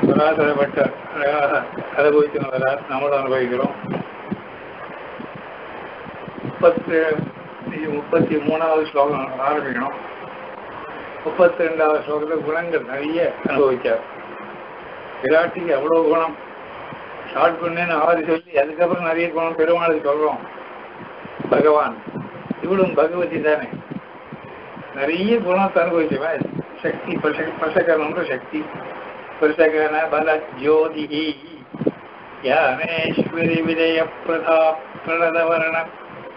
சராசரப்பட்ட அழகாக அனுபவித்து வரார் நம்மளும் அனுபவிக்கிறோம். முப்பத்தி முப்பத்தி மூணாவது ஸ்லோகம் ஆரம்பிக்கணும் முப்பத்தி ரெண்டாவது ஸ்லோகத்தில் குணங்கள் நிறைய அனுபவிச்சார் விராட்டிக்கு அவ்வளோ குணம் ஷார்ட் பண்ணேன்னு ஆறு சொல்லி அதுக்கப்புறம் நிறைய குணம் பெருமாளுக்கு சொல்கிறோம் பகவான் இவளும் பகவதி தானே நிறைய குணத்தை அனுபவிச்சவன் சக்தி பச பசகரம்ன்ற சக்தி பசகன பல ஜோதி ஞானேஸ்வரி விஜய பிரதா பிரணதவரண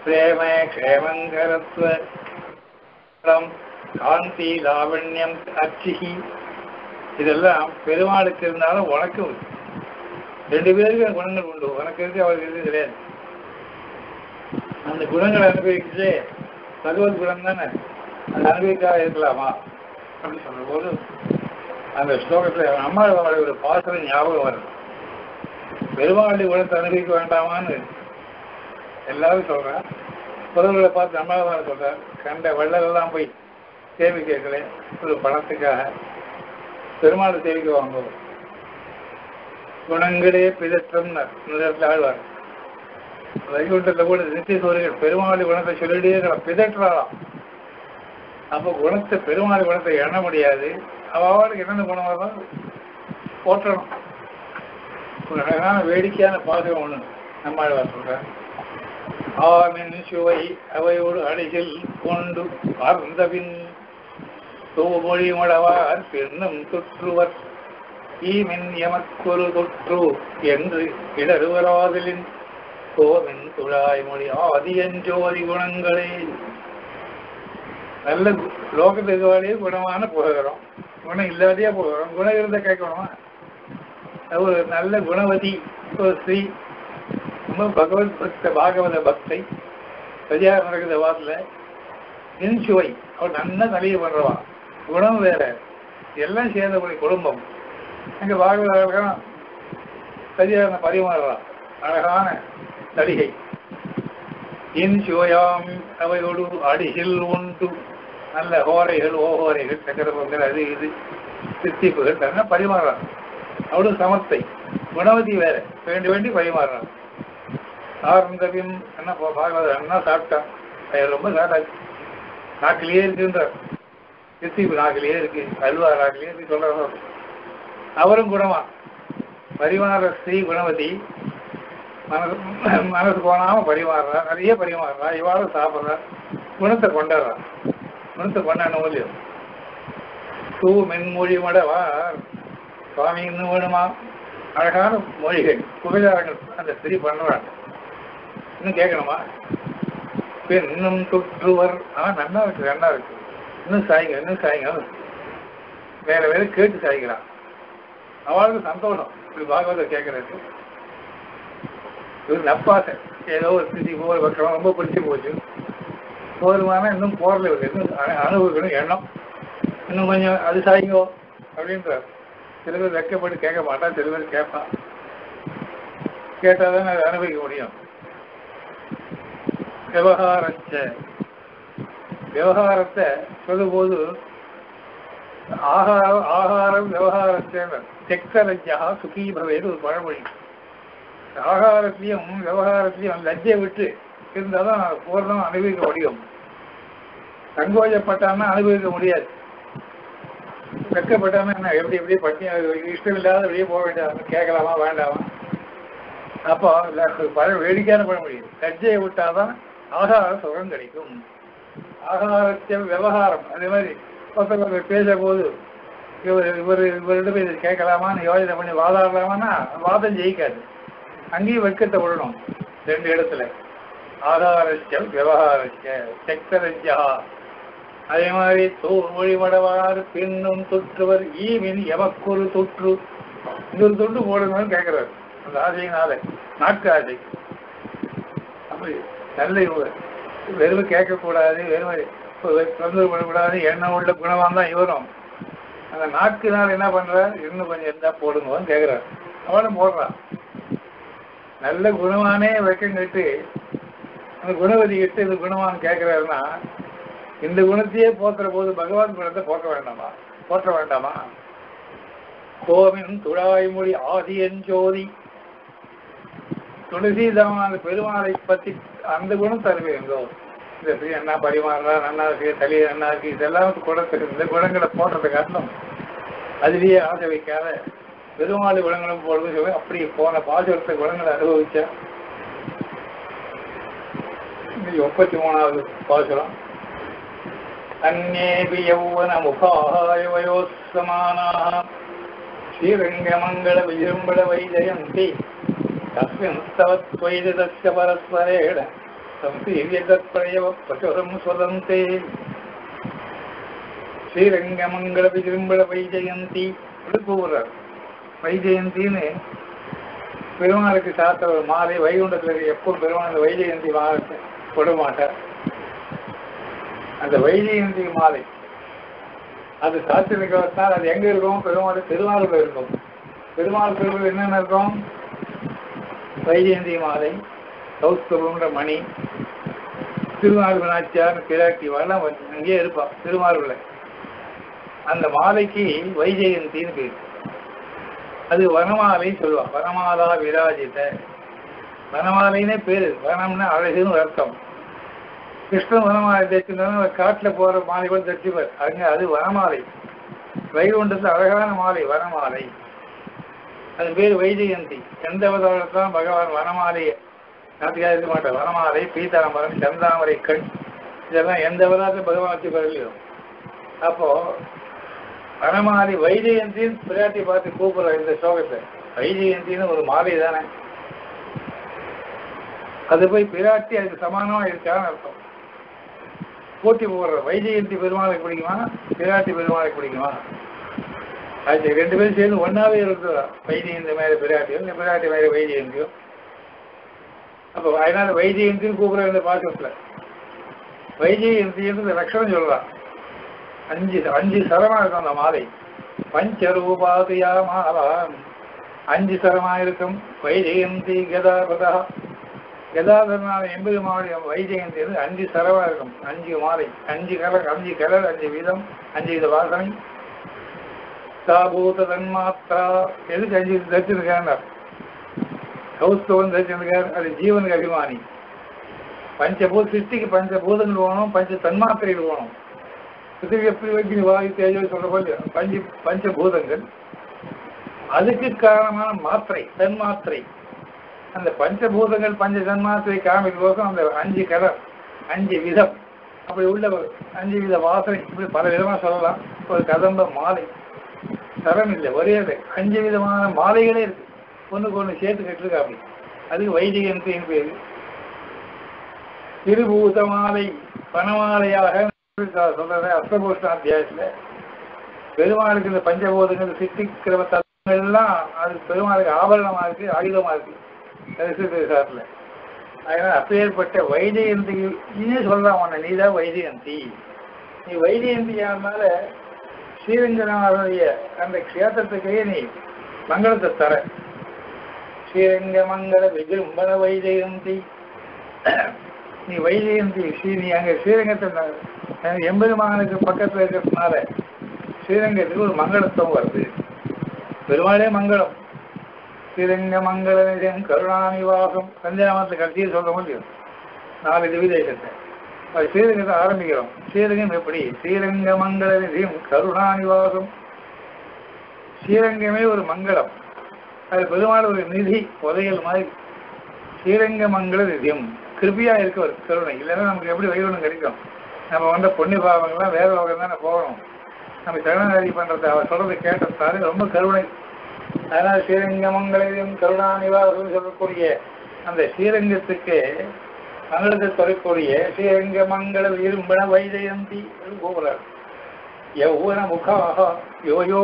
பிரேம க்ஷேமங்கரத்வ. காந்தி லாவண்யம் அச்சிகி இதெல்லாம் பெருமாளுக்கு இருந்தாலும் உனக்கு ரெண்டு பேருக்கு குணங்கள் உண்டு. உனக்கு இருக்கு அவருக்கு இருக்கு கிடையாது. அந்த குணங்களை அனுபவிக்கிட்டு பகவத் குணம் தானே? அந்த அனுபவிக்காக இருக்கலாமா? அப்படின்னு சொல்ற போது அந்த ஸ்லோகத்தில் அம்மாவோட ஒரு பாசனம் ஞாபகம் வருது பெருமாளி குணத்தை அனுபவிக்க வேண்டாமான்னு எல்லாரும் சொல்றேன் புதல்களை பார்த்து அம்மாவான சொல்றார் கண்ட வெள்ளெல்லாம் போய் சேவை கேட்கல ஒரு பணத்துக்காக. பெருமாளை சேவிக்க வாங்குவோம் குணங்களே பிதற்றம் இடத்துல ஆழ்வார். வைகுண்டத்தில் கூட நித்திய சூரியன் பெருமாளி குணத்தை சொல்லிட்டே பிதற்றாளாம். பிதற்றாலாம் அப்போ குணத்தை பெருமாள் குணத்தை எண்ண முடியாது. அவளுக்கு என்னென்ன குணம் வரும் போற்றணும். ஒரு அழகான வேடிக்கையான பாதகம் ஒண்ணு நம்மாழ்வார் சொல்றார். ஆவின் சுவை அவையோடு அடிசில் கொண்டு அருந்தபின் தூமொழி முழவார் பெண்ணும் தொற்றுவர். ஈமின் எமக்கொரு தொற்று என்று இடருவராதலின் கோவின் துழாய் மொழி ஆதியஞ்சோதி குணங்களே. நல்ல லோகத்துக்கு வழியே குணமான போகிறோம் குணம் இல்லாதையே போகிறோம் குணம் இருந்த கேட்கணுமா? ஒரு நல்ல குணவதி ஒரு ஸ்ரீ ரொம்ப பகவத் பக்த பாகவத பக்தை பெரியார் நடக்கிற வாரத்தில் இன்சுவை அவள் நல்லா தலையை பண்ணுறவா குணம் வேற. எல்லாம் சேர்ந்தபடி குடும்பம். அங்கே பாகவத அழகான பெரியார் பரிமாறுறா அழகான நடிகை. இன் சுவையாம் அவையோடு அடிசில் உண்டு. நல்ல ஓரைகள் ஓஹோரைகள் சக்கரபங்கள் அது இது சித்திப்புகள் தங்க பரிமாறுறான் அவ்வளவு சமத்தை குணவதி வேற. வேண்டி வேண்டி பரிமாறுறான் ஆர்ந்தவியம் என்ன பாகவத அண்ணா சாப்பிட்டான் ரொம்ப சாப்பிட்டாச்சு நாக்கிலேயே இருக்குன்றார். சித்திப்பு நாக்கிலேயே இருக்கு அல்வா நாக்கிலேயே இருக்கு சொல்ற அவரும் குணமா. பரிமாற ஸ்ரீ குணவதி. மனசு மனசு போனாம பரிமாறுறா நிறைய பரிமாறுறா இவாளும் சாப்பிட்றா. குணத்தை கொண்டாடுறா. குணத்தை பண்ணான மூலியம் தூ மென்மொழி மடவார். சுவாமி இன்னும் வேணுமா? அழகான மொழிகள் புகழாரங்கள். அந்த ஸ்திரீ பண்ணுறாங்க இன்னும் கேட்கணுமா? இன்னும் தொற்றுவர். ஆ நல்லா இருக்கு நல்லா இருக்கு. இன்னும் சாய்ங்க இன்னும் சாய்ங்க. வேற வேற கேட்டு சாய்க்கிறான் அவளுக்கு சந்தோஷம். இப்படி பாகவத கேட்கறது. இவர் நப்பாசை. ஏதோ ஒரு ஸ்திதி போகிற பக்கம் ரொம்ப பிடிச்சி போச்சு. போதுமான இன்னும் போறல இன்னும் அனுபவிக்கணும் எண்ணம். இன்னும் கொஞ்சம் அது சாய்ங்கோ அப்படின்றார். சில பேர் வெக்கப்பட்டு கேட்க மாட்டான் சில பேர் கேட்பான் கேட்டால் தான் அதை அனுபவிக்க முடியும். விவகாரச்ச. விவகாரத்தை சொல்லும்போது ஆகாரம் ஆகாரம் விவகாரத்தை தெக்தலஜா சுகி பவேது ஒரு பழமொழி. ஆகாரத்திலையும் விவகாரத்திலையும் லஜ்ஜை விட்டு இருந்தாலும் பூர்ணம் அனுபவிக்க முடியும். சங்கோஜப்பட்டாம அனுபவிக்க முடியாது. வெக்கப்பட்டாம என்ன எப்படி எப்படி பட்டி இஷ்டம் இல்லாத வெளியே போக வேண்டாம் கேட்கலாமா வேண்டாமா? அப்போ பழ வேடிக்கையான பண்ண முடியும் கஜ்ஜையை விட்டாதான் ஆகார சுகம் கிடைக்கும். ஆகாரத்தை விவகாரம் அதே மாதிரி ஒருத்தர் போது இவர் இவர் இவரிடம் இதை கேட்கலாமான்னு யோஜனை பண்ணி வாதாடலாமான்னா வாதம் ஜெயிக்காது. அங்கேயும் வெக்கத்தை விடணும் ரெண்டு இடத்துல. ஆதாரச்சல் விவகாரச்ச செக்தரஜா அதே மாதிரி தோல் மொழிமடவார் பின்னும் தொற்றுவர் ஈவின் எமக்கொரு தொற்று. இன்னொரு தொட்டு போடணும்னு கேட்கிறார் அந்த ஆசையினால நாட்டு ஆசை. அப்படி நல்ல இவர் வெறும் கேட்கக்கூடாது வெறும் தொந்தரவு பண்ணக்கூடாது எண்ணம் உள்ள குணமாக தான் இவரும். அந்த நாக்குனால என்ன பண்றார்? இன்னும் கொஞ்சம் இருந்தா போடுங்கன்னு கேட்கிறார் அவனும் போடுறான். நல்ல குணமானே வெக்கம் கட்டு அந்த குணவதி கிட்ட இந்த குணமான் கேட்கிறாருன்னா இந்த குணத்தையே போத்துற போது பகவான் குணத்தை போக்க வேண்டாமா? போற்ற வேண்டாமா? கோவின் துழாய்மொழி ஆதியன் ஜோதி. துளசிதாமன் அந்த பெருமாளை பத்தி அந்த குணம் தருவீங்கோ இந்த ஸ்ரீ என்ன பரிமாறா நல்லா இருக்கு தலி நல்லா இருக்கு இதெல்லாம் குணத்துக்கு இந்த குணங்களை போடுறது காரணம் அதுலேயே ஆசை வைக்காத பெருமாள் குணங்களும் போடுறது சொல்லி அப்படி போன பாசுரத்தை குணங்களை அனுபவிச்சா. இன்னைக்கு முப்பத்தி மூணாவது பாசுரம். அந்நேபி யௌவன முகாய வயோசமானாக ஸ்ரீரங்கமங்கள விஜம்பட வைஜயந்தி தஸ்மின் தவத்வைதஸ்ய பரஸ்பரேண சம்சீரியதத்பிரயவ பிரசுரம் ஸ்வதந்தே ஸ்ரீரங்கமங்கள விஜம்பட வைஜயந்தி கூறுறார் வைஜெயந்தின்னு பெருமாளுக்கு சாத்த ஒரு மாலை வைகுண்டத்தில் இருக்க எப்போ பெருமாள் வைஜெயந்தி மாலை போட மாட்டார் அந்த வைஜெயந்தி மாலை. அது சாத்திரிக்கிறதால் அது எங்க இருக்கும்? பெருமாள் திருவாரூர் இருக்கும். பெருமாள் திருவிழா என்னென்ன இருக்கும்? வைஜெயந்தி மாலை கௌஸ்தவன்ற மணி திருவாரூர் நாச்சியார் திராட்டி வரலாம் அங்கேயே இருப்பான் திருவாரூர்ல அந்த மாலைக்கு வைஜெயந்தின்னு பேர். அது வனமாலை சொல்லுவான் வனமாலா விராஜித. வனமாலைன்னே பேரு. வனம்னா அழகுன்னு அர்த்தம். கிருஷ்ண வனமாலை தைச்சிருந்தா காட்டுல போற மாலை கூட தைச்சுப்பார் அங்க அது வனமாலை. வைகுண்டத்துல அழகான மாலை வனமாலை. அது பேர் வைஜெயந்தி. எந்த அவதாரத்தான் பகவான் வனமாலையை நாட்டுக்காக இருக்க மாட்டார். வனமாலை பீதாம்பரம் சந்தாமரை கண். இதெல்லாம் எந்த அவதாரத்தை பகவான் வச்சு அப்போ வனமாலை வைஜெயந்தின்னு பிராட்டி பார்த்து கூப்பிடுற இந்த சோகத்தை வைஜெயந்தின்னு ஒரு மாலை தானே அது போய் பிராட்டி அதுக்கு சமானமா இருக்கான்னு அர்த்தம். போட்டி போடுற வைஜெயந்தி பெருமாளுக்கு பிடிக்குமா பிராட்டி பெருமாளை பிடிக்குமா அது ரெண்டு பேரும் சேர்ந்து ஒன்னாவே இருக்கிறோம் வைஜெயந்தி மேல பிராட்டியும் இந்த பிராட்டி மேல வைஜெயந்தியும் அப்போ அதனால வைஜெயந்தின்னு கூப்பிடுற இந்த பாசத்துல வைஜெயந்தின்னு இந்த லட்சணம் சொல்றான் அஞ்சு அஞ்சு சரமா இருக்கும் அந்த மாலை. பஞ்சரூபாதியா மாலா அஞ்சு சரமா இருக்கும். வைஜெயந்தி கதாபதா. கதாதரனான எண்பது மாவட்ட வைஜெயந்தி வந்து அஞ்சு சரவா இருக்கும். அஞ்சு மாலை அஞ்சு கலர் அஞ்சு கலர் அஞ்சு வீதம் அஞ்சு வித வாசனை. தாபூத தன்மாத்ரா. எதுக்கு அஞ்சு தரிச்சிருக்கார் கௌஸ்தவன் தரிச்சிருக்கார். அது ஜீவனுக்கு அபிமானி. பஞ்சபூத சிருஷ்டிக்கு பஞ்சபூதங்கள் வேணும் பஞ்ச தன்மாத்திரைகள் வேணும். பிருத்திவி எப்படி வைக்கி வாயு தேஜோ சொல்ற போல பஞ்சு பஞ்சபூதங்கள். அதுக்கு காரணமான மாத்திரை தன்மாத்திரை. அந்த பஞ்சபூதங்கள் பஞ்ச சன்மாசை காமில் போகும் அந்த அஞ்சு கலர் அஞ்சு விதம். அப்படி உள்ள அஞ்சு வித வாசனை இப்படி பல விதமா சொல்லலாம். ஒரு கதம்ப மாலை. தரம் இல்லை ஒரே அஞ்சு விதமான மாலைகளே இருக்கு. ஒன்றுக்கு ஒன்று சேர்த்து கட்டிருக்கா அப்படி அதுக்கு வைதிகன் பேரு. திருபூத மாலை பணமாலையாக சொல்றத அஷ்டபூஷண அத்தியாயத்துல பெருமாளுக்கு இந்த பஞ்சபோதங்கள் சித்திக்கிற தத்துவங்கள் எல்லாம் அது பெருமாளுக்கு ஆபரணமா இருக்கு ஆயுதமா இருக்கு. சாட்டில் அதனால அப்பேற்பட்ட வைஜெயந்தி நீயே சொல்லலாம் உன்னை நீதான் வைஜெயந்தி நீ வைஜெயந்தியானால ஸ்ரீரங்கநாதனுடைய அந்த க்ஷேத்திரத்துக்கே நீ மங்களத்தை தர. ஸ்ரீரங்க மங்கள விஜృంభண வைஜெயந்தி நீ வைஜெயந்தி ஸ்ரீ நீ அங்க ஸ்ரீரங்கத்தை மகனுக்கு பக்கத்துல இருக்கிறதுனால ஸ்ரீரங்கத்துக்கு ஒரு மங்களத்துவம் வருது. பெருமாளே மங்களம். ஸ்ரீரங்க மங்கள நிஜம் கருணாநிவாசம் சந்தியாமத்தை கடைசியில் சொல்ல முடியும் நாலு திவிதேசத்தை அது ஸ்ரீரங்கத்தை ஆரம்பிக்கிறோம். ஸ்ரீரங்கம் எப்படி? ஸ்ரீரங்க மங்கள நிதியம் கருணாநிவாசம். ஸ்ரீரங்கமே ஒரு மங்களம் அது பெருமாள் ஒரு நிதி புதையல் மாதிரி. ஸ்ரீரங்க மங்கள நிதியம் கிருபியா இருக்க ஒரு கருணை. இல்லைன்னா நமக்கு எப்படி வைகுண்டம் கிடைக்கும்? நம்ம வந்த பொண்ணு பாவங்கள்லாம் வேற லோகம் தானே போகணும். நம்ம சரணாகதி பண்றது அவர் சொல்றதை கேட்டதாலே ரொம்ப கருணை. அதனால் ஸ்ரீரங்க மங்களையும் கருணாநிவாசம் சொல்லக்கூடிய அந்த ஸ்ரீரங்கத்துக்கு மங்களத்தை தொலைக்கூடிய ஸ்ரீரங்க மங்கள இரும்பன வைஜயந்தி கூப்பிடுறார் எவ்வளோ முகாக யோயோ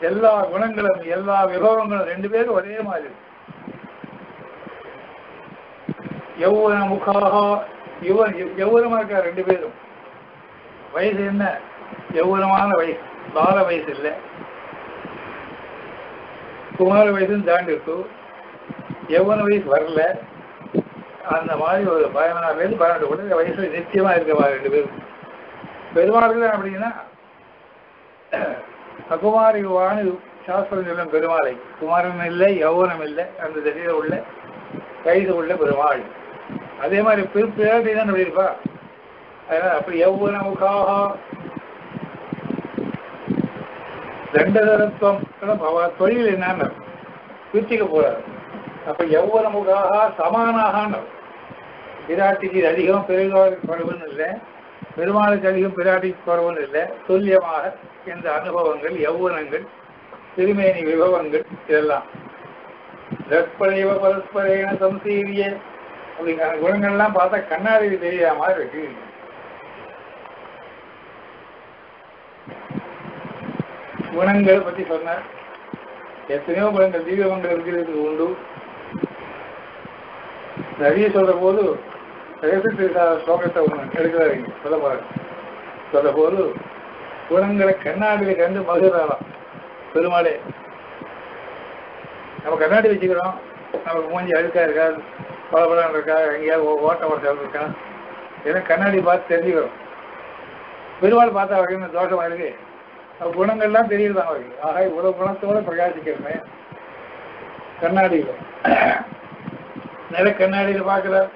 எல்லா குணங்களும் எல்லா விபவங்களும் ரெண்டு பேரும் ஒரே மாதிரி. எவ்வளோ முகாக இவர் எவ்வளமா இருக்கார் ரெண்டு பேரும்? வயசு என்ன? எவ்வளமான வயசு? பால வயசு இல்லை. குமார வயசும் தாண்டி இருக்கு. வயசு வரல. அந்த மாதிரி ஒரு பதினாறுலேருந்து பன்னெண்டு கூட வயசுல நிச்சயமா இருக்கவா ரெண்டு பேரும். பெருமாளுக்கு அப்படின்னா அகுமாரி வாணி சாஸ்திரம் சொல்லும் பெருமாளை. குமாரன் இல்லை யௌவனம் இல்லை அந்த திசையில உள்ள வயது உள்ள பெருமாள். அதே மாதிரி பிற்பிராட்டி தான் அப்படி இருப்பா அதனால அப்படி யௌவனமுக்காக முகாக தொழில் என்னன்னு பிரிச்சுக்க போறாரு. அப்ப யௌவன முகாக சமானாக பிராட்டிக்கு அதிகம் பெருமாளுக்கு குறைவுன்னு இல்லை. பெருமாளுக்கு அதிகம் பிராட்டிக்கு குறைவுன்னு இல்லை. துல்லியமாக இந்த அனுபவங்கள் யௌவனங்கள் திருமேனி விபவங்கள் இதெல்லாம். தற்பனைவ பரஸ்பரேன சம்சீரிய. அப்படிங்கிற குணங்கள்லாம் பார்த்தா கண்ணாடி தெரியாம இருக்கு. குணங்கள் பத்தி சொன்னார். எத்தனையோ குணங்கள் திவ்ய குணங்கள் இருக்கிறது உண்டு. நிறைய சொல்ற போது ரகசிய ஸ்லோகத்தை சொல்ல போறாரு. சொல்ற போது குணங்களை கண்ணாடியில கண்டு மகிழ்றாராம். பெருமாளே நம்ம கண்ணாடி வச்சுக்கிறோம். நமக்கு மூஞ்சி அழுக்கா இருக்கா? பளபளம் இருக்கா? எங்கேயாவது ஓ- ஓட்ட ஓட்டம் இருக்கா? ஏன்னா கண்ணாடி பார்த்து தெரிஞ்சுக்கிறோம். பெருமாள் பார்த்தா வகையான தோஷமா இருக்கு குணங்கள்லாம் தெரியுது அவருக்கு. ஆக இவ்வளவு குணத்தோட பிரகாசிக்கிறமே. கண்ணாடியில. நில கண்ணாடியில பார்க்கிறார்.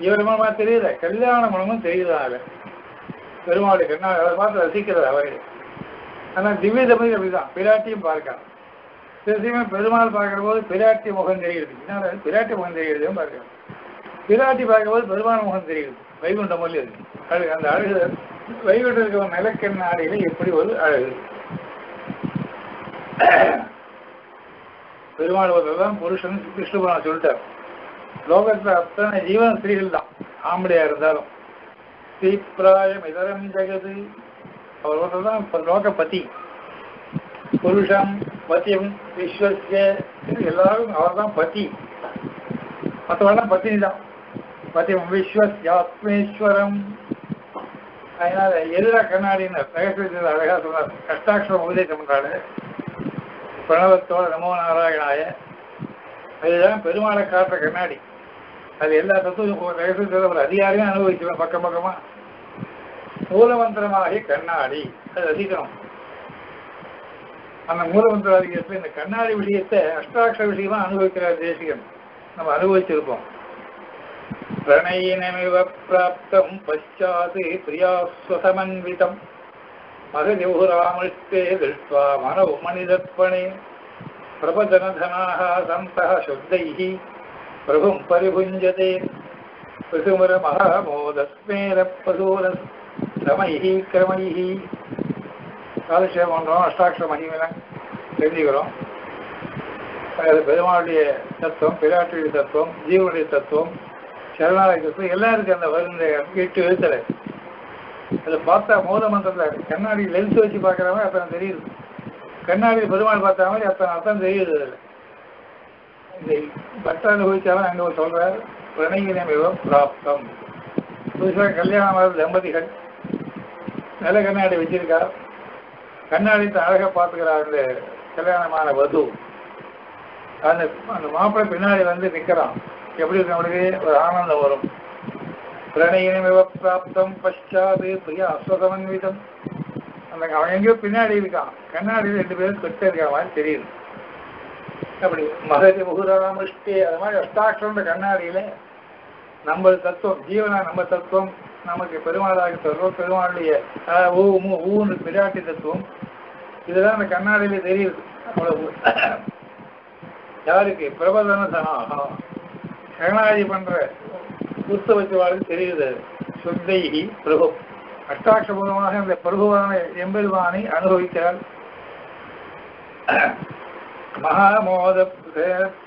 இவரமா தெரியுத? கல்யாண குணமும் தெரியுது அவ பெருமாளுடைய கண்ணாடி அதை பார்த்து ரசிக்கிறது அவரே. ஆனா திவ்ய தம்பதி அப்படிதான். பிராட்டியும் பார்க்கலாம் சில பெருமாள் பார்க்கிற போது பிராட்டி முகம் தெரியுது என்ன பிராட்டி முகம் தெரியுதுன்னு பார்க்கலாம் பிராட்டி பார்க்கும்போது பெருமாள் முகம் தெரியுது வைகுண்டம் மொழி இருக்கு அந்த அழகு வைகுண்டம் நிலக்கண் ஆடையில எப்படி ஒரு அழகு. பெருமாள் தான் புருஷன் விஷ்ணு புராணம் சொல்லிட்டார். லோகத்துல அத்தனை ஜீவன் ஸ்திரீகள் தான். ஆம்படியா இருந்தாலும். ஸ்ரீப்ராயம் இதரம் ஜெகது. அவர் ஒருத்தர் தான் லோக பதி புருஷம் பத்தியம் விஸ்வசிய எல்லாரும் அவர் தான் பத்தி மற்றவெல்லாம் பத்தினி தான். பத்தியம் விஸ்வஸ்யாத்மேஸ்வரம். அதனால எதிரா கண்ணாடின்னு ரகசியத்தில் அழகா சொன்னார். கஷ்டாட்சரம் உபதேசம் பண்றாரு. பிரணவத்தோட நமோ நாராயணாய. அதுதான் பெருமாளை காட்டுற கண்ணாடி. அது எல்லா தத்துவம் ரகசியத்தில் ஒரு அதிகாரியும் அனுபவிச்சுவேன் பக்கம் பக்கமா. மூலமந்திரமாகிய கண்ணாடி. அது அதிகம். அந்த மூலமந்திர அதிகத்தில் இந்த கண்ணாடி விஷயத்தை அஷ்டாட்சர விஷயமா அனுபவிக்கிறார் தேசிகன். நம்ம அனுபவிச்சிருப்போம். प्रणयिनमिव प्राप्तं पश्चात् प्रियास्वसमन्वितं महदिहुरामृष्टे दृष्ट्वा मनौ मणिदर्पणे प्रपदनधनाः सन्तः शुद्धैः प्रभुं परिभुञ्जते பிரசுமரமோதஸ்மேரப்பசூரமயி கிரமயி காலட்சேபம் பண்ணுறோம் அஷ்டாட்சர மகிமலம் தெரிஞ்சுக்கிறோம் அது பெருமாளுடைய தத்துவம் பிராட்டுடைய தத்துவம் ஜீவனுடைய தத்துவம் சரணாலய போய் எல்லாருக்கும் அந்த வருந்த எட்டு எழுத்துல அதை பார்த்தா மோத மந்திரத்தில் கண்ணாடி லென்ஸ் வச்சு பார்க்கறவங்க அத்தனை தெரியுது. கண்ணாடி பெருமாள் பார்த்தா மாதிரி அத்தனை அர்த்தம் தெரியுது அதில் இந்த பட்ட அனுபவிச்சாலும் அங்க சொல்றார் பிரணயினமிவம் பிராப்தம். புதுசாக கல்யாணம் தம்பதிகள். நல்ல கண்ணாடி வச்சிருக்கா கண்ணாடி அழகாக பார்த்துக்கிறார் அந்த கல்யாணமான வது. அந்த அந்த மாப்பிள்ளை பின்னாடி வந்து நிற்கிறான். எப்படி இருக்கு நம்மளுக்கு? ஒரு ஆனந்தம் வரும். பிரணயினமிவ பிராப்தம் பஷாது பிரியா அஸ்வசமன்விதம் அந்த அவன் எங்கேயோ பின்னாடி இருக்கான். கண்ணாடி ரெண்டு பேரும் கிட்ட இருக்கிற மாதிரி தெரியுது. அப்படி மகதி முகுராமிஷ்டே அது மாதிரி அஷ்டாட்சர கண்ணாடியில நம்ம தத்துவம் ஜீவனா நம்ம தத்துவம் நமக்கு பெருமாளாக தருவோம் பெருமாளுடைய ஊ மூ ஊன்னு பிராட்டி தத்துவம். இதெல்லாம் அந்த கண்ணாடியில தெரியுது. அவ்வளவு. யாருக்கு? பிரபதன சனாகா சரணாதி பண்ற புஸ்தவத்துவாளுக்கு தெரியுது சுந்தைகி பிரபு. அஷ்டாட்சபூர்வமாக இந்த பிரபுவான எம்பெருமானை அனுபவிக்கிறாள் மகாமோத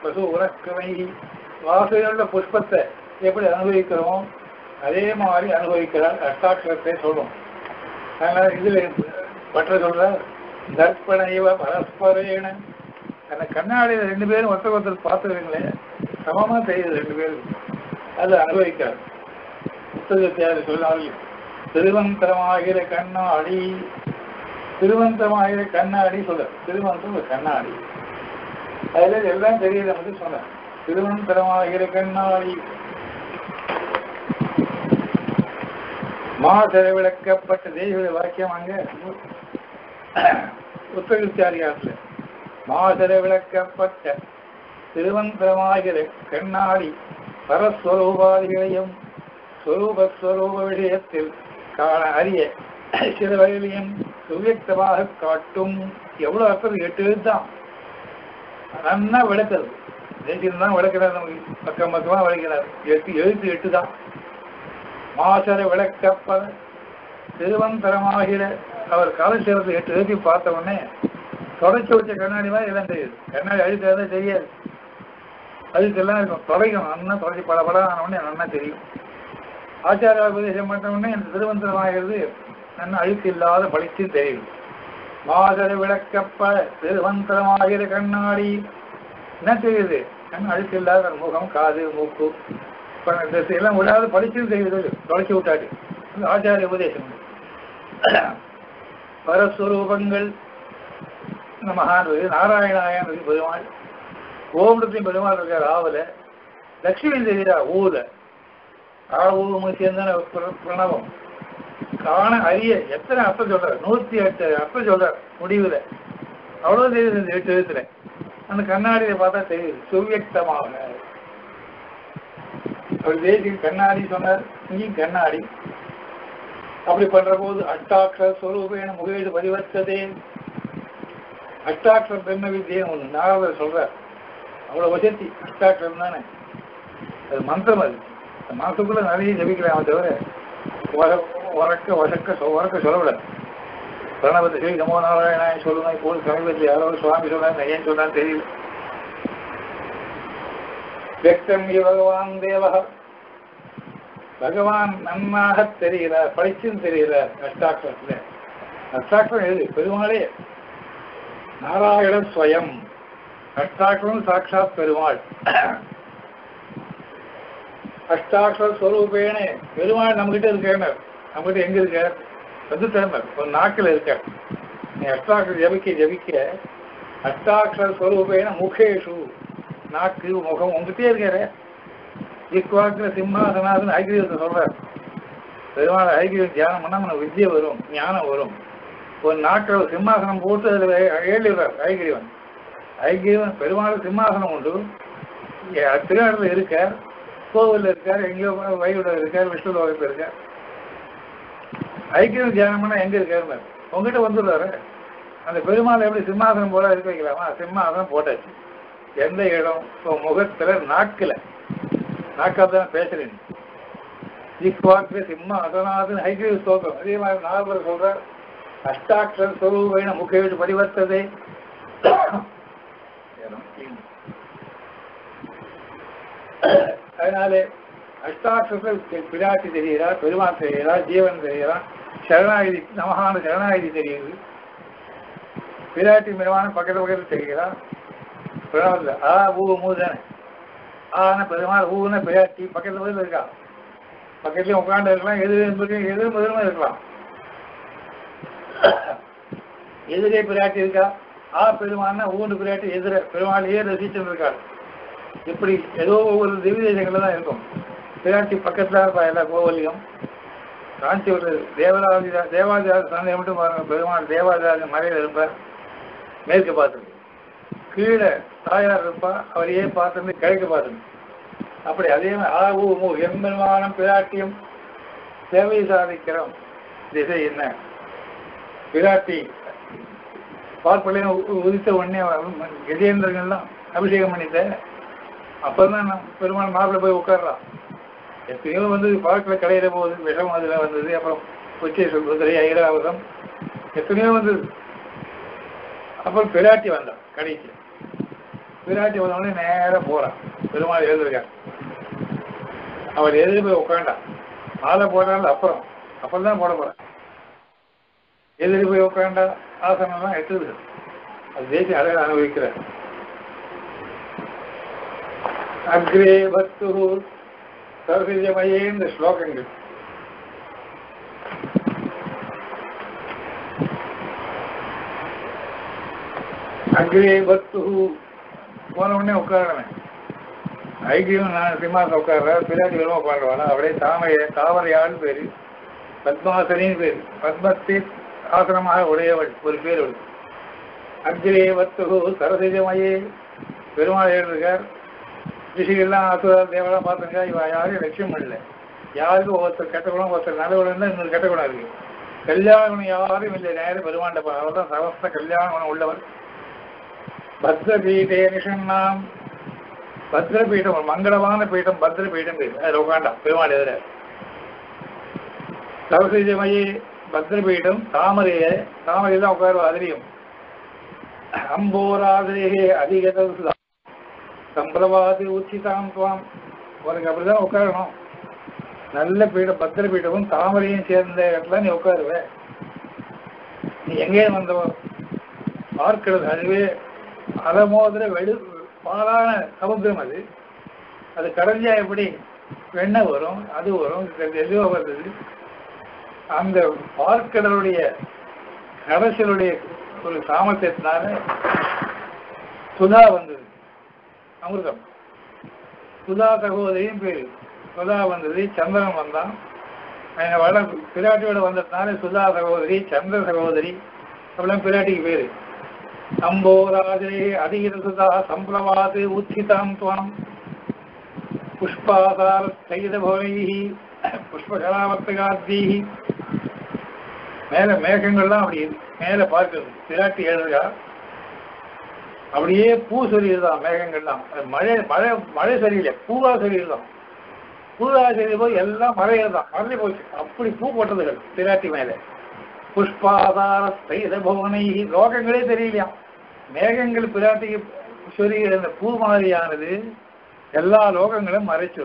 பசு உனக்குமை வாசையுள்ள புஷ்பத்தை எப்படி அனுபவிக்கிறோம் அதே மாதிரி அனுபவிக்கிறார். அஷ்டாட்சரத்தை சொல்லும். அதனால இதுல பற்ற சொல்றார் தர்ப்பணைவ பரஸ்பரேன அந்த கண்ணாடியில ரெண்டு பேரும் ஒருத்தர் ஒருத்தர் பார்த்துருங்களே சமமா செய்யுது ரெண்டு பேரும் அது அனுபவிக்காது புத்தகத்தையார் சொல்லாமல் திருவந்தரமாகிற கண்ணாடி திருவந்தரமாகிற கண்ணாடி சொல்ல திருவந்தம் ஒரு கண்ணாடி. அதுல எல்லாம் தெரியுது வந்து சொன்ன திருவந்தரமாகிற கண்ணாடி மாசர விளக்கப்பட்ட தெய்வ வாக்கியம் அங்க. புத்தகத்தியாரியாத்துல மாசர விளக்கப்பட்ட திருவந்தரமாகிற கண்ணாடி பரஸ்வரூபாதிகளையும் சுரூபஸ்வரூப விஷயத்தில் காண அறிய சில வகையிலையும் சுவியக்தமாக காட்டும். எவ்வளவு அர்த்தம் எட்டு எழுத்தான் நன்னா விளக்குறது. தேசியம் தான் விளக்கிறார் நமக்கு. பக்கம் பக்கமா விளக்கிறார். எட்டு எழுத்து எட்டு தான் மாசர விளக்கப்ப திருவந்தரமாகிற அவர் காலசேரத்தை எட்டு எழுதி பார்த்த உடனே தொடச்சி வச்ச கண்ணாடி மாதிரி எல்லாம் தெரியுது. கண்ணாடி அழுத்ததான் தெரியாது. அதுக்கெல்லாம் இருக்கும் தொலைக்கணும். நன்னா தொலைச்சி பல படம் ஆன உடனே தெரியும். ஆச்சார உபதேசம் பண்ண உடனே இந்த திருவந்தரமாகிறது நன்னா அழுத்து இல்லாத பளிச்சு தெரியும். மாதர விளக்கப்ப திருவந்தரமாகிற கண்ணாடி. என்ன தெரியுது? கண் அழுத்து இல்லாத முகம் காது மூக்கு. எல்லாம் விடாத படிச்சு தெரியுது தொலைச்சி விட்டாடி ஆச்சாரிய உபதேசம். பரஸ்வரூபங்கள். இந்த மகான் நாராயணாயன் பெருமாள். ஓமிடத்தையும் பெருமாள் இருக்கார் ஆவல. லட்சுமி தெரியுதா ஊல ஆவு சேர்ந்தான பிரணவம். காண அரிய எத்தனை அப்ப சொல்றார்? நூத்தி எட்டு அப்ப சொல்றார் முடிவுல. அவ்வளவு தெரியுது இந்த எட்டு விதத்துல அந்த கண்ணாடியை பார்த்தா தெரியுது சுவியக்தமாக அவர் தேசிய கண்ணாடி சொன்னார் இங்கேயும் கண்ணாடி. அப்படி பண்ற போது அட்டாட்சர சொரூபேன முகேடு பரிவர்த்ததே அட்டாட்சர பிரம்ம வித்தியம் ஒன்று நாரதர் சொல்றார் அவ்வளவு வசதி அஷ்டாட்சரம் தானே? அது மந்திரம் அது. மனசுக்குள்ள நிறைய ஜபிக்கலாம் தவிர உறக்க வசக்க உறக்க சொல்லக்கூடாது. பிரணவத்தை சொல்லி நமோ நாராயணாய சொல்லுங்க. இப்போது சமீபத்தில் யாரோ சுவாமி சொன்னார் ஏன் சொன்னான்னு தெரியல. வெக்தம் இ பகவான் தேவக பகவான் நன்னாக தெரிகிறார் படிச்சும் தெரிகிறார் அஷ்டாட்சரத்துல அஷ்டாட்சரம் எது? பெருமாளே. நாராயண ஸ்வயம். அஷ்டாட்சரம் சாட்சாத் பெருமாள். அஷ்டாட்சர ஸ்வரூபேனே பெருமாள் நம்மகிட்ட இருக்கார் நம்மகிட்ட எங்க இருக்க வந்து திறmer ஒரு நாக்கில் இருக்க நீ அஷ்டாட்சர ஜபிக்க ஜபிக்க அஷ்டாட்சர ஸ்வரூபேன முகேஷு நாக்கு முகம் உங்ககிட்டே இருக்கிற இக்வாக்கிற சிம்மாசனாதன் ஐக்கிரியத்தை சொல்றார். பெருமாள் ஐக்கியம் தியானம் பண்ணா நம்ம வித்யை வரும் ஞானம் வரும். ஒரு நாட்டில் சிம்மாசனம் போட்டு அதில் ஏழுறார் ஐக்கிரியவன் ஐகிரியவன் பெருமாள் சிம்மாசனம் உண்டு. ஏ- திருநாட்டில் இருக்கார் கோவிலில் இருக்கார் எங்கேயோ வைகுட இருக்கார் விஷ்ணு லோகத்தில் இருக்கார். ஐக்கியம் தியானம்னா எங்க இருக்காரு உங்ககிட்ட வந்துடுறாரு. அந்த பெருமாள் எப்படி சிம்மாசனம் போல இருக்க வைக்கலாமா? சிம்மாசனம் போட்டாச்சு. எந்த இடம்? இப்போ முகத்துல நாக்குல. தான் பேசுறேன். இக்வாக்கு சிம்மாசனாதன் ஹைகிரி ஸ்தோத்திரம் அதே மாதிரி நாரதர் சொல்றார் அஷ்டாட்சர முக்கிய முகேடு பரிவர்த்ததே. அதனாலே அஷ்டாட்சர்கள் பிராட்டி தெரிகிறார் பெருமாள் தெரிகிறார் ஜீவன் தெரிகிறார் சரணாகிதி நமகான சரணாகிதி தெரியுது பிராட்டி பெருமான பக்கத்து பக்கத்து தெரிகிறார் பிரணவத்தில் ஆ ஊ மூதானே ஆன பெருமாள் ஊன பிராட்டி பக்கத்துல பக்கத்தில் இருக்கா. பக்கத்துலயும் உட்கார்ந்து இருக்கலாம் எது இருந்திருக்க எதிரும் எதிரும் இருக்கலாம். எதிரே பிராட்டி இருக்கா? ஆ பெருமான்னா ஊண்டு பிராட்டி எதிர பெருமாளையே ரசிச்சுட்டு இருக்காரு? இப்படி ஏதோ ஒவ்வொரு திவ்ய தான் இருக்கும். பிராட்டி பக்கத்துல இருப்பா எல்லா கோவிலையும் காஞ்சிபுரம் தேவராஜி தேவாதிராஜ சந்தை மட்டும் பாருங்க. பெருமாள் தேவாதிராஜ மலையில் இருப்பார். மேற்கு பார்த்துருக்கு கீழே தாயார் இருப்பா. அவரையே பார்த்துருந்து கிழக்கு பார்த்துருந்து அப்படி அதே மாதிரி ஆ எம்பெருமானம் பிராட்டியும் சேவை சாதிக்கிறோம் திசை என்ன? பிராட்டி பார்ப்பலையும் உதித்த உடனே கஜேந்திரங்கள்லாம் அபிஷேகம் பண்ணிட்ட அப்பதான் நான் பெருமாள் மாப்பிள்ளை போய் உட்கார்றான் எத்தனையோ வந்து பார்க்கல கடையில போகுது விஷம் அதுல வந்தது அப்புறம் உச்சை குதிரை ஐராவதம் எத்தனையோ வந்தது அப்புறம் பிராட்டி வந்தான் கடைக்கு. பிராட்டி வந்த உடனே நேரா போறான் பெருமாள் எழுதிருக்கார் அவர் எழுதி போய் உட்காண்டான் மாலை போட்டாலும் அப்புறம் அப்புறம் தான் போட போறான் எழுதி போய் உட்காண்டா ஆசனம்லாம் எட்டுது அது தேசிய அழகாக அனுபவிக்கிறார் அக்ரே பக்து சரசிஜமயே இந்த ஸ்லோகங்கள் அக்ரே பக்து போன உடனே உட்காரணும் ஐக்கியம் நான் சிம்மாசம் உட்கார்ற பிராட்டி வருமா உட்காருவானா அப்படியே தாமரை தாமரையாள் பேரு பத்மாசனின்னு பேரு பத்மத்தை ஆசிரமாக உடையவள் ஒரு பேர் அவள் அக்ரே வத்துகு சரசிஜமயே பெருமாள் எழுதிருக்கார் ரிஷிகள்லாம் அசுர தேவலாம் பார்த்துங்க இவ யாரும் லட்சியம் இல்லை யாருக்கும் ஒருத்தர் கெட்ட குணம் ஒருத்தர் நல்ல குணம் இருந்தால் இன்னொரு கெட்ட குணம் இருக்கு கல்யாண குணம் யாரும் இல்லை நேரம் பெருமாண்ட அவர் தான் சவஸ்த கல்யாண குணம் உள்ளவர். பத்ரபீடே நிஷன்னாம். பத்ரபீடம் ஒரு மங்களமான பீடம் பத்ரபீடம் பேர் அதில் உட்காண்டாம் பெருமாள் எதிர சரசிஜமயே பத்ரபீடம் தாமரைய தாமரை தான் உட்காருவா அதிரியும் அம்போராதிரே அதிகத சம்பளவாதி உச்சிதாம் துவாம். உனக்கு அப்படிதான் உட்காரணும். நல்ல பீடம் பத்திர பீடமும் தாமரையும் சேர்ந்த இடத்துல நீ உட்காருவ. நீ எங்கே வந்தவ? பார்க்கிறது அதுவே அலமோதிர வெடு பாலான சமுத்திரம் அது. அது கடைஞ்சா எப்படி? வெண்ணெய் வரும் அது வரும் எதுவோ வருது அந்த பார்க்கடலுடைய கடைசலுடைய ஒரு சாமர்த்தியத்தினால சுதா வந்தது. அமிர்தம். சுதா சகோதரியும் பேரு. சுதா வந்தது சந்திரன் வந்தான். அவங்க வட பிராட்டியோட வந்ததுனால சுதா சகோதரி சந்திர சகோதரி அப்படிலாம் பிராட்டிக்கு பேரு. அம்போராஜே அதிகித சுதா சம்பிரவாது உச்சிதாம் துவாம். புஷ்பாதார தைத பவனைஹி புஷ்பகலாவர்த்தகாத்தீஹி மேல மேகங்கள்லாம் அப்படி மேல பார்க்கிறது பிராட்டி எழுதுகா அப்படியே பூ சொரியுதுதான் மேகங்கள்லாம். மழை மழை மழை சரியில்லை. பூவா சொரியுதுதான் பூவா சரி போது எல்லாம் மழைதான் மறந்து போச்சு. அப்படி பூ போட்டதுகள் பிராட்டி மேல. புஷ்பாதார செய்த பவனை லோகங்களே தெரியலையாம் மேகங்கள் பிராட்டிக்கு சொரிகிற அந்த பூ மாதிரியானது. எல்லா லோகங்களும் மறைச்சு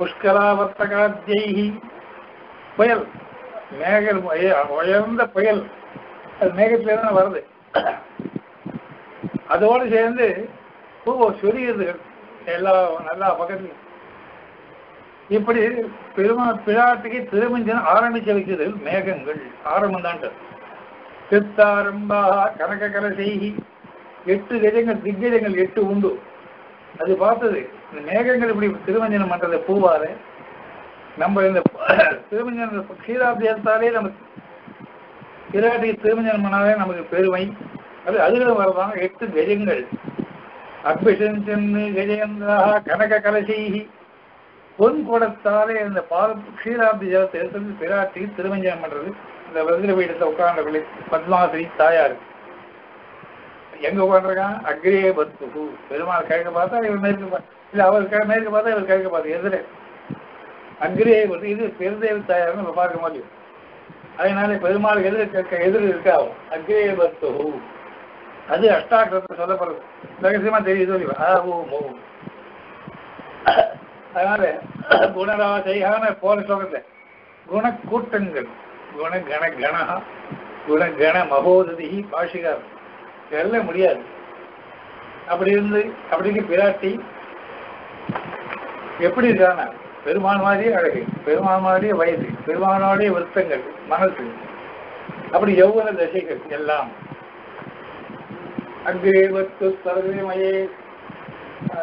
பூ புயல். மேக உயர்ந்த புயல். அது மேகத்துல தான் வருது. அதோடு சேர்ந்து பூ சொரியுது. எல்லா நல்லா பக்கத்துலையும் இப்படி பெருமா பிராட்டிக்கு திருமஞ்சனம் ஆரம்பிச்சு வைக்கிறது மேகங்கள். ஆரம்பம் தான் சித்தாரம்பா கனக கலசெய்கி எட்டு கஜங்கள் திக்கஜங்கள் எட்டு உண்டு. அது பார்த்தது. இந்த மேகங்கள் இப்படி திருமஞ்சனம் பண்றது பூவாறு நம்ம இந்த திருமஞ்சன க்ஷீராபியத்தாலே நமக்கு பிராட்டிக்கு திருமஞ்சனம் பண்ணாலே நமக்கு பெருமை. அது அதுல வரதான் எட்டு கஜங்கள். அபிஷஞ்சன்னு கஜயந்தா கனக கலசைகி. பொன் குடத்தாலே இந்த பால் க்ஷீராப்தி ஜலத்தை எடுத்து பிராட்டி திருமஞ்சனம் பண்றது இந்த வதிர வீடத்தில் உட்கார்ந்தவர்களே பத்மாசிரி தாயார். எங்க உட்காந்துருக்கான் அக்ரே பத்து பெருமாள் கிழக்க பார்த்தா இவர் மேற்கு பார்த்தா இல்ல அவர் மேற்கு பார்த்தா இவர் கிழக்க பார்த்தா எதிர. அக்ரே பத்து இது பெருதேவி தாயார் நம்ம பார்க்க முடியும். அதனால பெருமாள் எதிர கேட்க எதிர் இருக்காவும் அக்ரே பத்து அது அஷ்டாக்கிரத்தை சொல்லப்படுறது ரகசியமா தெரியுது இல்லையா? ஆ ஓ மோ. அதனால குணராசையான போல ஸ்லோகத்துல குணக்கூட்டங்கள். குண கண கணா குண கண மகோததி பாஷிகாரம் இதெல்லாம் முடியாது. அப்படி இருந்து அப்படிக்கு பிராட்டி எப்படி இருக்கானா பெருமான் மாதிரியே அழகு பெருமான் மாதிரியே வயது பெருமானோடைய விருத்தங்கள் மனசு அப்படி எவ்வளவு தசைகள் எல்லாம். அக்ரேவத்து சரதமயே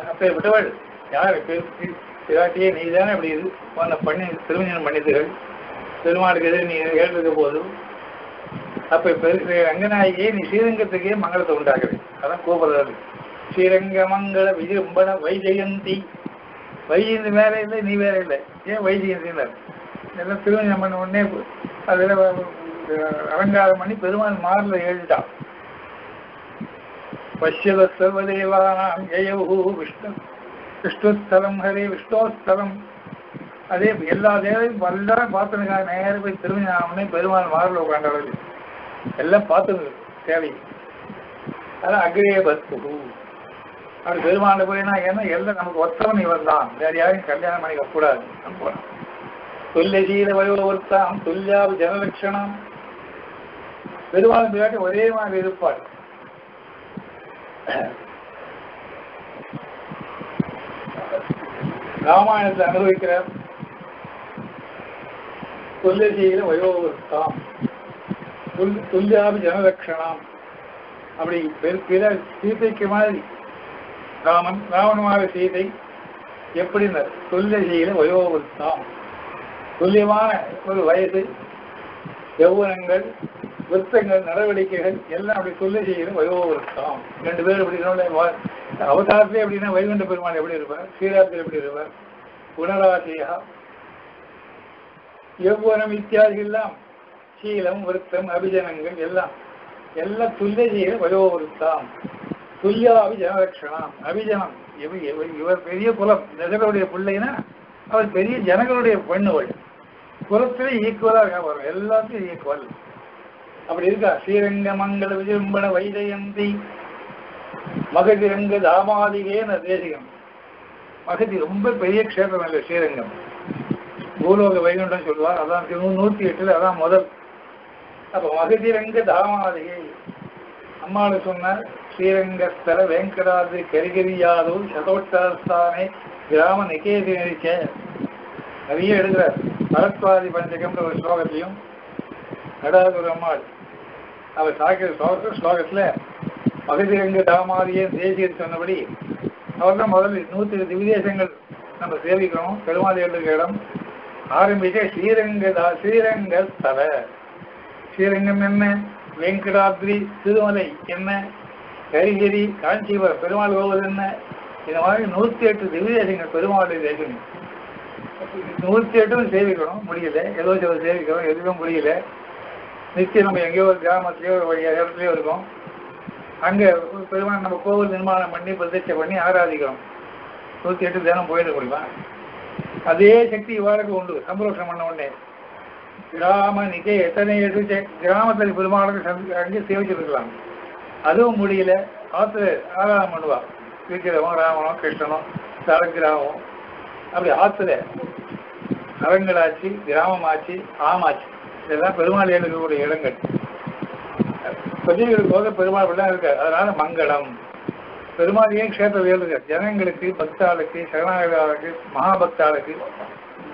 அப்படி விட்டவள். யார் பிராட்டியே நீ தானே அப்படி இது பண்ணி திருமணம் பண்ணிதுகள் பெருமாளுக்கு எதிர நீ ஏழுக்க போதும். அப்ப பெரு ரங்கநாயகியே நீ ஸ்ரீரங்கத்துக்கே மங்களத்தை உண்டாக்குது. அதான் கூப்பிடுறது ஸ்ரீரங்க மங்கள விஜயம்பன வைஜெயந்தி. வைஜெயந்தி வேற இல்லை நீ வேற இல்லை. ஏன் வைஜெயந்தினார் எல்லாம் திருமணம் உடனே அதில் அலங்காரம் பண்ணி பெருமாள் மாறல எழுதிட்டான். பசியத சர்வதேவானாம் ஜெயவு விஷ்ணு விஷ்ணுஸ்தலம் ஹரே விஷ்ணோஸ்தலம். அதே எல்லா தேவையும் எல்லாரும் பார்த்தனுக்காக நேரம் போய் திருமணம் பெருமாள் மாறில் உட்காண்டவர்கள் எல்லாம் பார்த்துங்க தேவை. அதான் அக்ரே பத்து அப்படி பெருமாள் போயினா ஏன்னா எல்லாம் நமக்கு ஒத்தவன் இவன் தான். வேற யாரையும் கல்யாணம் பண்ணிக்க கூடாது தொல்லசீல வயோ வயோவர்த்தாம் துல்லியாவு ஜனலட்சணம். பெருமாள் பிராட்டி ஒரே மாதிரி இருப்பாள். ராமாயணத்தில் அனுபவிக்கிறார் தொல்லசீல வயோவர்த்தாம் துல் துல்லியாபி ஜனலட்சணாம் அப்படி பிற சீதைக்கு மாதிரி ராமன் ராவணமாக சீதை எப்படின்னு துல்லியசீல வயோவர்த்தாம் துல்லியமான ஒரு வயது யௌவனங்கள் விருத்தங்கள் நடவடிக்கைகள் எல்லாம் அப்படி சொல்ல செய்கிற வயோவருத்தம் ரெண்டு பேரும் இப்படி அவதாரத்திலே எப்படின்னா வைகுண்ட பெருமாள் எப்படி இருப்பார்? ஸ்ரீராத்தில் எப்படி இருப்பார்? குணராசியா? யௌவனம் இத்தியாதி எல்லாம் சீலம் விருத்தம் அபிஜனங்கள் எல்லாம். எல்லாம் துல்லிய செய்கிற வயோவருத்தம். துல்லியாபி ஜனலட்சணம் அபிஜனம். இவ- இவர் பெரிய குலம். தசரனுடைய பிள்ளைனா அவர் பெரிய ஜனங்களுடைய பெண்ணுகள். குலத்திலே ஈக்குவலாக இருக்கா பாருங்க. எல்லாத்தையும் ஈக்குவல் அப்படி இருக்கா? ஸ்ரீரங்க மங்கள விஜயம்பன வைஜயந்தி. மகதிரங்க தாமாதிகேன தேசிகம். மகதி ரொம்ப பெரிய க்ஷேத்திரம் இல்லை ஸ்ரீரங்கம். பூலோக வைகுண்டம் சொல்லுவார். அதான் நூத்தி எட்டுல அதான் முதல். அப்ப மகதிரங்க தாமாதையை அம்மாளு சொன்னார் ஸ்ரீரங்கஸ்தல வெங்கடாதிரி கரிகரியாதோ யாதவ் சதோட்டரஸ்தானே கிராம நிகேதி நெரிச்ச நிறைய எழுதுறார் பரத்வாதி பஞ்சகம்ன்ற ஒரு ஸ்லோகத்தையும் நடாதுர அம்மாள். அவர் சாக்கிற ஸ்லோக ஸ்லோகத்துல மகதிரங்க தாமாரியே தேசிய சொன்னபடி அவர் தான் முதல்ல நூத்தி விதேசங்கள் நம்ம சேவிக்கிறோம். பெருமாள் எழுதுகிற இடம் ஆரம்பிச்ச ஸ்ரீரங்க தா ஸ்ரீரங்க ஸ்தல ஸ்ரீரங்கம் என்ன? வெங்கடாத்ரி திருமலை என்ன? கரிகிரி காஞ்சிபுரம் பெருமாள் கோவில் என்ன? இந்த மாதிரி நூற்றி எட்டு திவ்யதேசங்கள் பெருமாளுடைய தேசம் நூற்றி எட்டும் சேவிக்கணும் முடியல. ஏதோ சில சேவிக்கிறோம் எதுவும் முடியல. நிச்சயம் நம்ம எங்கேயோ ஒரு கிராமத்துலயோ ஒரு இடத்துலயோ இருக்கோம். அங்கே பெருமாள் நம்ம கோவில் நிர்மாணம் பண்ணி பிரதிஷ்டை பண்ணி ஆராதிக்கிறோம். நூற்றி எட்டு தினம் போயிட முடியுமா அதே சக்தி இவ்வாறுக்கு உண்டு சம்பரோஷம் பண்ண உடனே கிராம நிகை எத்தனை எடுத்து கிராமத்தில் பெருமாளுக்கு சந்தி- அங்கே சேவிச்சிருக்கலாம். அதுவும் முடியல. ஆத்துல ஆராதனை பண்ணுவா. விக்கிரமம் ராமனும் கிருஷ்ணனும் சரக்கிராமம் அப்படி ஆத்துல அரங்கலாச்சு கிராமமாச்சு ஆமாச்சு. இதெல்லாம் பெருமாள் இருக்கக்கூடிய இடங்கள். பிரஜைகளுக்கு போக பெருமாள் எல்லாம் இருக்கு அதனால மங்களம். பெருமாள் ஏன் க்ஷேத்திரம் ஜனங்களுக்கு பக்தாளுக்கு சரணாகதாளுக்கு மகாபக்தாளுக்கு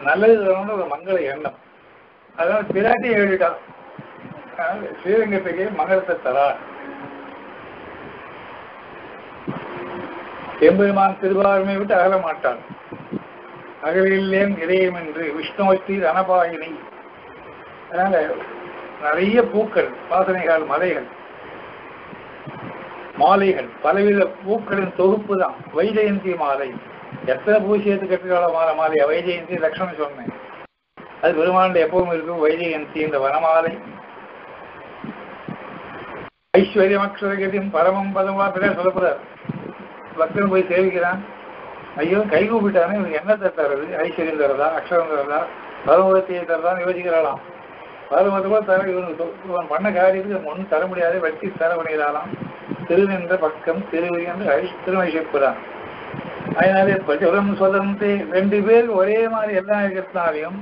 நல்லது ஒரு மங்கள எண்ணம். அதான் பிராட்டி எழுதிட்டான் ஸ்ரீரங்கத்துக்கு மகரத்தை தரா. எம்பெருமான் திருவாரூமை விட்டு அகல மாட்டான். அகலில்லேன் இதயம் என்று விஷ்ணுவத்தி ரணபாயினி. அதனால நிறைய பூக்கள் வாசனைகள் மலைகள். மாலைகள் பலவித பூக்களின் தொகுப்பு தான். வைஜெயந்தி மாலை. எத்தனை பூசியத்துக்கு கட்டுக்கால மாலை மாலையா? வைஜெயந்தி லட்சணம் சொன்னேன். அது பெருமானில் எப்பவும் இருக்கும். வைதிகன்சி இந்த வனமாலை. ஐஸ்வர்யம் அக்ஷரகதியும் பரமம் பதமா பிள்ளை சொல்லப்படுறார். பக்தன் போய் சேவிக்கிறான். ஐயோ கை கூப்பிட்டானே இவங்க என்ன தருது ஐஸ்வர்யம் தரதா அக்ஷரம் தரதா பரமபத்தியை தரதான் யோசிக்கிறாளாம். பரமத்துவ தர இவனுக்கு இவன் பண்ண காரியத்துக்கு ஒன்றும் தர முடியாது. வெட்டி தர பண்ணிடலாம் திருநின்ற பக்கம் திருவி என்று அழி திருமணிஷப்புறான் அதனாலே பிரச்சலம் சொல்லந்து ரெண்டு பேர் ஒரே மாதிரி எல்லாம் இருக்கிறதுனாலையும்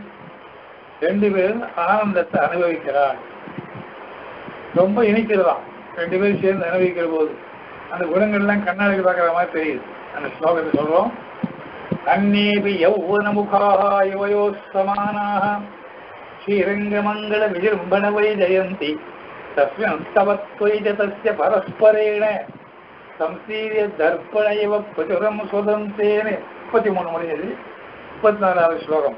ரெண்டு பேரும் ஆனந்தத்தை அனுபவிக்கிறார். ரொம்ப இணைக்கிறதாம். ரெண்டு பேரும் சேர்ந்து அனுபவிக்கிற போது அந்த குணங்கள்லாம் கண்ணாடி பார்க்குற மாதிரி தெரியுது. அந்த ஸ்லோகத்தை சொல்றோம். அந்நேபி யௌவன முகாக யுவயோ சமானாக ஸ்ரீரங்கமங்கள விஜృంభణ ஜெயந்தி தஸ்மின் தவத்வைஜ தஸ்ய பரஸ்பரேண சம்சீரிய தர்ப்பண இவ பிரச்சுரம் சுதந்தேனே முப்பத்தி மூணு முடிஞ்சது முப்பத்தி நாலாவது ஸ்லோகம்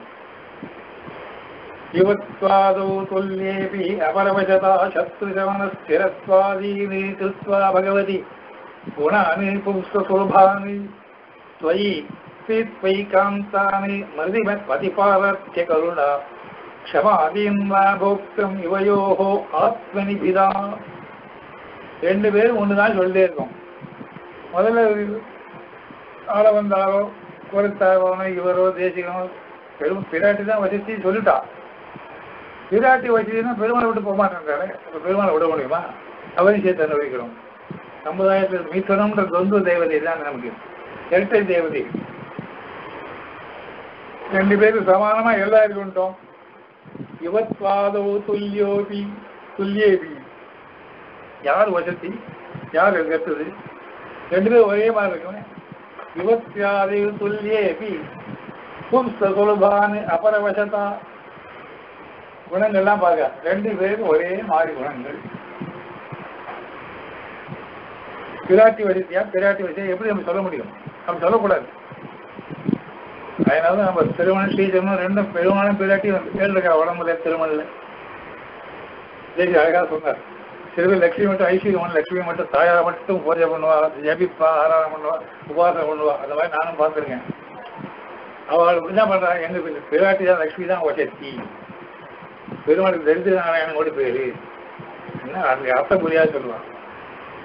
யுவத்வாதோ துல்யேபி அபரவசதா சத்ருசவன ஸ்திரத்வாதீனி கிருத்வா பகவதி குணானி பும்சசோபானி त्वयि त्वयिकान्तानि मृदिमत् प्रतिपालत्य करुणा க்ஷமாதீன் வா போக்தம் இவையோஹோ ஆத்மனிபிதா ரெண்டு பேரும் ஒண்ணுதான் சொல்லிட்டே இருக்கோம் முதல்ல ஆள வந்தாரோ குரத்தாரோனோ இவரோ தேசிகனோ பெரும் பிராட்டி தான் வசதி சொல்லிட்டா சிராட்டி வசதினா பெருமாளை விட்டு போக மாட்டேன்றாரு அப்ப பெருமாளை விட முடியுமா? அவரையும் சேர்த்து அனுபவிக்கிறோம் சமுதாயத்தில் மீத்தனம்ன்ற தொந்து தேவதை தான் நமக்கு. இரட்டை தேவதை. ரெண்டு பேரும் சமானமா எல்லாம் இருக்கின்றோம் யுவத்வாதோ துல்யோபி துல்லியேபி யார் வசதி? யார் கெட்டது ரெண்டு பேரும் ஒரே மாதிரி இருக்குமே யுவத்யாதே துல்லியேபி பும்ச அபரவசதா. குணங்கள்லாம் பார்க்க ரெண்டு பேரும் ஒரே மாதிரி குணங்கள். பிராட்டி வரிசையா பிராட்டி வரிசையா எப்படி நம்ம சொல்ல முடியும்? நம்ம சொல்லக்கூடாது. அதனால நம்ம திருமணம் ஸ்ரீஜன்மம் ரெண்டும் பெருமானும் பிராட்டி கேள்விக்கா உடம்புல திருமணில் தேவி அழகா சொன்னார். சிறுவர் லட்சுமி மட்டும் ஐஸ்வர்யம் லட்சுமி மட்டும் தாயார மட்டும் பூஜை பண்ணுவா ஜபிப்பா ஆராதனை பண்ணுவா உபாசனை பண்ணுவா. அந்த மாதிரி நானும் பார்த்துருக்கேன். அவள் என்ன பண்றா? எங்க பிராட்டி தான் லட்சுமி தான் வசதி பெருமாளுக்கு தெரிஞ்சு நாராயணன் ஓடி பேரு என்ன அதுக்கு அர்த்தம் புரியாது சொல்லுவான்.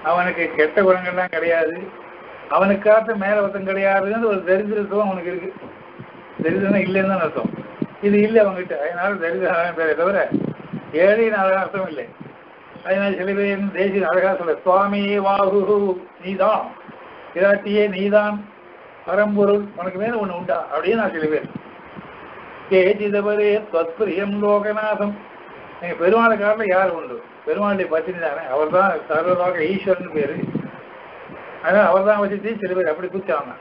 அவனுக்கு கெட்ட குணங்கள்லாம் கிடையாது. அவனுக்காக மேல ஒருத்தம் கிடையாதுன்னு ஒரு தரித்திரத்துவம் அவனுக்கு இருக்கு. தரித்திரம் இல்லைன்னு தான் அர்த்தம். இது இல்லை அவங்ககிட்ட அதனால தரித்திர பேரை தவிர ஏழை நாராயண அர்த்தம் இல்லை. அதனால சில பேர் தேசிய அழகா சொல்ல சுவாமி வாகு நீதான். பிராட்டியே நீதான். பரம்பொருள் உனக்கு மேல ஒண்ணு உண்டா? அப்படின்னு நான் சில பேர் கேஜிதவரே தத்பிரியம் லோகநாதம். நீங்க பெருமாளை காட்டில் யார் உண்டு? பெருமாளுடைய பத்தினி தானே? அவர் தான் சர்வலோக ஈஸ்வரன் பேரு. அதனால அவர் தான் வச்சுட்டு சில பேர் அப்படி குச்சாங்க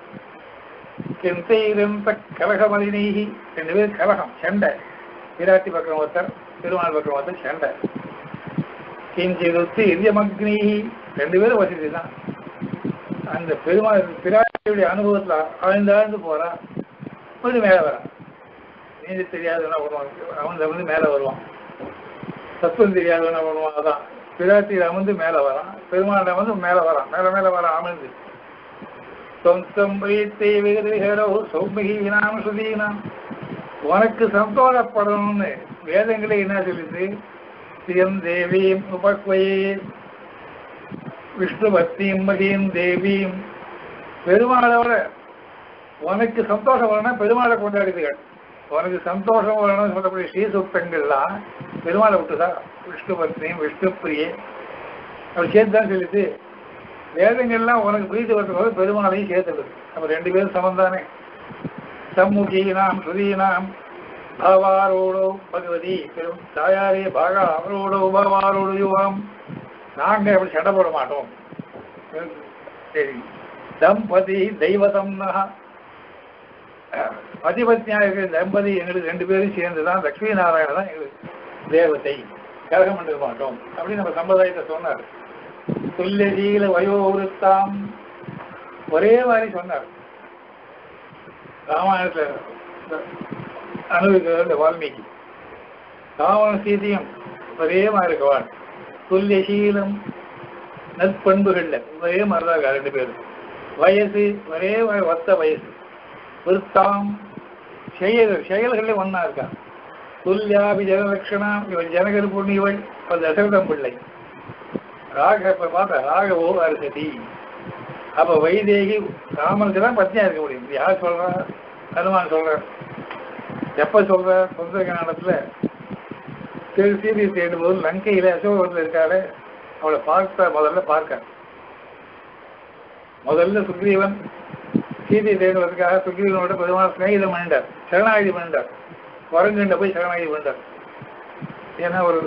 கெந்தையிலிருந்த கலகமலினீகி ரெண்டு பேர் கலகம் சண்டை. விராட்டி பக்கம் ஒருத்தர் பெருமாள் பக்கம் ஒருத்தர் சண்டை. கிஞ்சிருத்து இந்தியமக்னீகி ரெண்டு பேரும் வசதி தான். அந்த பெருமாள் பிராட்டியுடைய அனுபவத்துல ஆழ்ந்து ஆழ்ந்து போறா. கொஞ்சம் மேல வரான் நீதி தெரியாதவனா வருவான். அவன் வந்து மேல வருவான். தத்துவம் தெரியாதவனா வருவான். அதான். பிராட்டியில் வந்து மேல வரான். பெருமாள் வந்து மேல வரான். மேல மேல வரான். அமர்ந்து. சொந்தம் வைத்தே விகிதோ சௌமிகினாம் சுதீனாம் உனக்கு சந்தோஷப்படணும்னு வேதங்களே என்ன சொல்லுது? சியம் தேவியும் உபக்வையே. விஷ்ணு பக்தியும் மகியும் தேவியும். பெருமாளோட உனக்கு சந்தோஷம் வரணும் பெருமாளை கொண்டாடுதுகள் உனக்கு சந்தோஷம் வரணும்னு சொல்லக்கூடிய ஸ்ரீசுக்தங்கள்லாம் பெருமாளை விட்டுதா விஷ்ணு பத்னியும் விஷ்ணு பிரியே. அப்படி சேர்த்து தான் சொல்லிட்டு வேதங்கள்லாம் உனக்கு பிரீதி வரும்போது பெருமாளையும் சேர்த்துடுது நம்ம ரெண்டு பேரும் சமந்தானே சம்முகீனாம் சுதீனாம் பகவாரோடோ பகவதி பெரும் தாயாரே பாகா அவரோடோ பகவாரோடு யுவாம் நாங்கள் அப்படி சண்டை போட மாட்டோம். சரி. தம்பதி தெய்வதம் நகா இருக்கிற தம்பதி எங்களுக்கு ரெண்டு பேரும் சேர்ந்து தான் லட்சுமி நாராயண தான் எங்களுக்கு தேவத்தை கழகம் பண்ணிருக்க மாட்டோம் அப்படின்னு நம்ம சம்பிரதாயத்தை சொன்னார். துல்லியசீல வயோவிருத்தாம். ஒரே மாதிரி சொன்னார். ராமாயணத்துல அனுபவிக்க இந்த வால்மீகி. ராவண சீதையும் ஒரே மாதிரி இருக்கவாள். துல்லியசீலம் நற்பண்புகள்ல ஒரே மாதிரிதான் இருக்கா ரெண்டு பேரும். வயசு ஒரே மாதிரி ஒத்த வயசு. விருத்தாம் செயல்கள் செயல்களே ஒன்னா இருக்கா? துல்யாபி ஜனலட்சணா இவள் ஜனகர் புண்ணியவள் இப்ப தசரதம் பிள்ளை. ராக இப்போ பார்த்த ராகவோ அரசதி. அப்ப வைதேகி ராமனுக்கு தான் பத்னியா இருக்க முடியும். யார் சொல்றா? ஹனுமான் சொல்றார் எப்ப சொல்ற? சுந்தரகாண்டத்துல திரு சீதை தேடும் போது லங்கையில அசோகத்தில் இருக்காரு அவளை பார்த்த முதல்ல பார்க்க. முதல்ல சுக்ரீவன் சீதை தேடுவதற்காக சுக்ரீவனோட பெருமாள் சிநேகிதம் பண்ணிட்டார். சரணாகதி பண்ணிட்டார். குரங்குண்ட போய் சரணாகதி பண்ணிட்டார். ஏன்னா ஒரு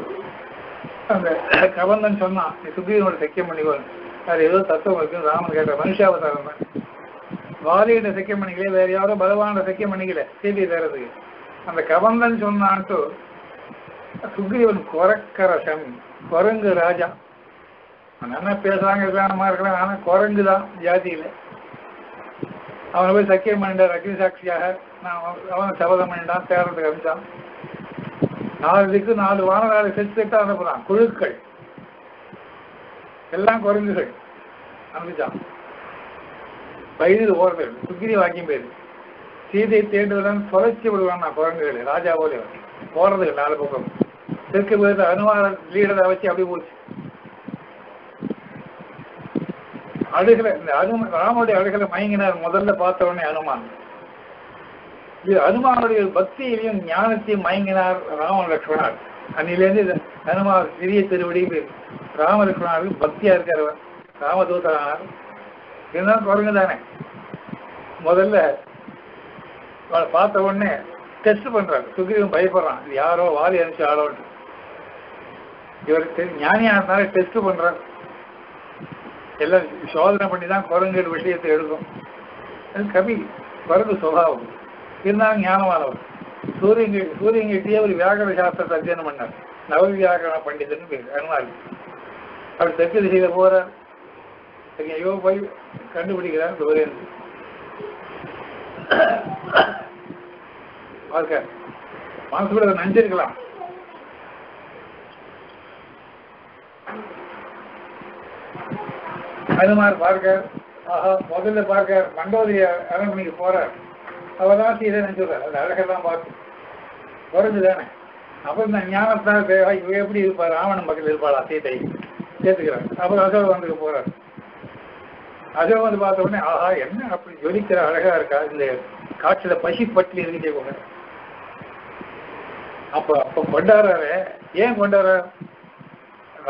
அந்த கபந்தன் சொன்னான் நீ சுக்ரீவனோட சக்கியம் பண்ணிக்கோன்னு. அது ஏதோ தத்துவம் இருக்குன்னு ராமன் கேட்ட மனுஷாவதாரம் தான். வாலியிட சக்கியம் பண்ணிக்கல வேற யாரும் பகவானோட சக்கியம் பண்ணிக்கல சீதை தேடுறதுக்கு. அந்த கபந்தன் சொன்னான்ட்டு சுக்ரீவன் குரக்கரசன் குரங்கு ராஜா. நல்லா பேசுறாங்க இருக்கானமா இருக்கலாம் ஆனா குரங்கு தான் ஜாதியில. அவனை போய் சக்கியம் பண்ணிட்டார் அக்னி சாட்சியாக நான் அவன் சபதம் பண்ணிட்டான் தேடுறதுக்கு அனுப்பிச்சான் நாலு திக்கு நாலு வார செட்டு செட்டா அனுப்புறான் குழுக்கள். எல்லாம் குறைஞ்சுகள் அனுப்பிச்சான் வயிறு ஓடுறது சுக்கிரி வாக்கியம் பேர். சீதை தேடுவதன் தொலைச்சி விடுவான் நான் குரங்குகளை. ராஜா போல. போறது நாலு பக்கம். தெற்கு போயிட்டு அனுமான லீடரை வச்சு அப்படி போச்சு. அழுகலை இந்த அனும ராமனுடைய அழுகலை மயங்கினார். முதல்ல பார்த்த உடனே அனுமான். இது அனுமானுடைய பக்தியிலையும் ஞானத்தையும் மயங்கினார் ராம லக்ஷ்மணார். அன்னிலேருந்து இது அனுமார் சிறிய திருவடி ராம லக்ஷ்மணாருக்கு பக்தியா இருக்கிறவர் ராமதூதரானார். இருந்தாலும் குரங்கு தானே முதல்ல பார்த்த உடனே டெஸ்ட் பண்றாரு. சுக்ரீவன் பயப்படுறான். இது யாரோ வாரி அனுப்பிச்சு ஆளோன்ட்டு. இவருக்கு ஞானியானால டெஸ்ட் பண்றாரு. எல்லாம் சோதனை பண்ணி தான் குரங்குகள் விஷயத்தை எடுக்கும் அது கவி குரங்கு சுபாவம். இருந்தாலும் ஞானமானவர் சூரியன் சூரியன் கிட்டே ஒரு வியாகரண சாஸ்திரத்தை அத்தியனம் பண்ணார். நவ வியாகரண பண்டிதன் பேர் அனுமாரி. அவர் தெற்கு திசையில போறார். ஐயோ போய் கண்டுபிடிக்கிறார் சூரியன். பார்க்க மனசுக்குள்ள நஞ்சிருக்கலாம் ஹனுமார் பார்க்கார் ஆஹா முதல்ல பார்க்கார் மண்டோதிய அரண்மனைக்கு போறார். அவதான் சீதை நினைச்சுறார் அது அழகெல்லாம் பார்த்து. குறைஞ்சுதானே அப்புறம் இந்த ஞானத்தால் தேவா இவ எப்படி இருப்பார்? ராவணன் பக்கத்தில் இருப்பாளா சீதை? சேர்த்துக்கிறார் அப்புறம் அசோக வந்துட்டு போறார். அசோக வந்து பார்த்த உடனே ஆஹா என்ன அப்படி ஜொலிக்கிற அழகா இருக்கா? இந்த காட்சியில பசி பட்டி இருக்கே கூட அப்ப அப்ப கொண்டாடுறாரு. ஏன் கொண்டாடுறாரு?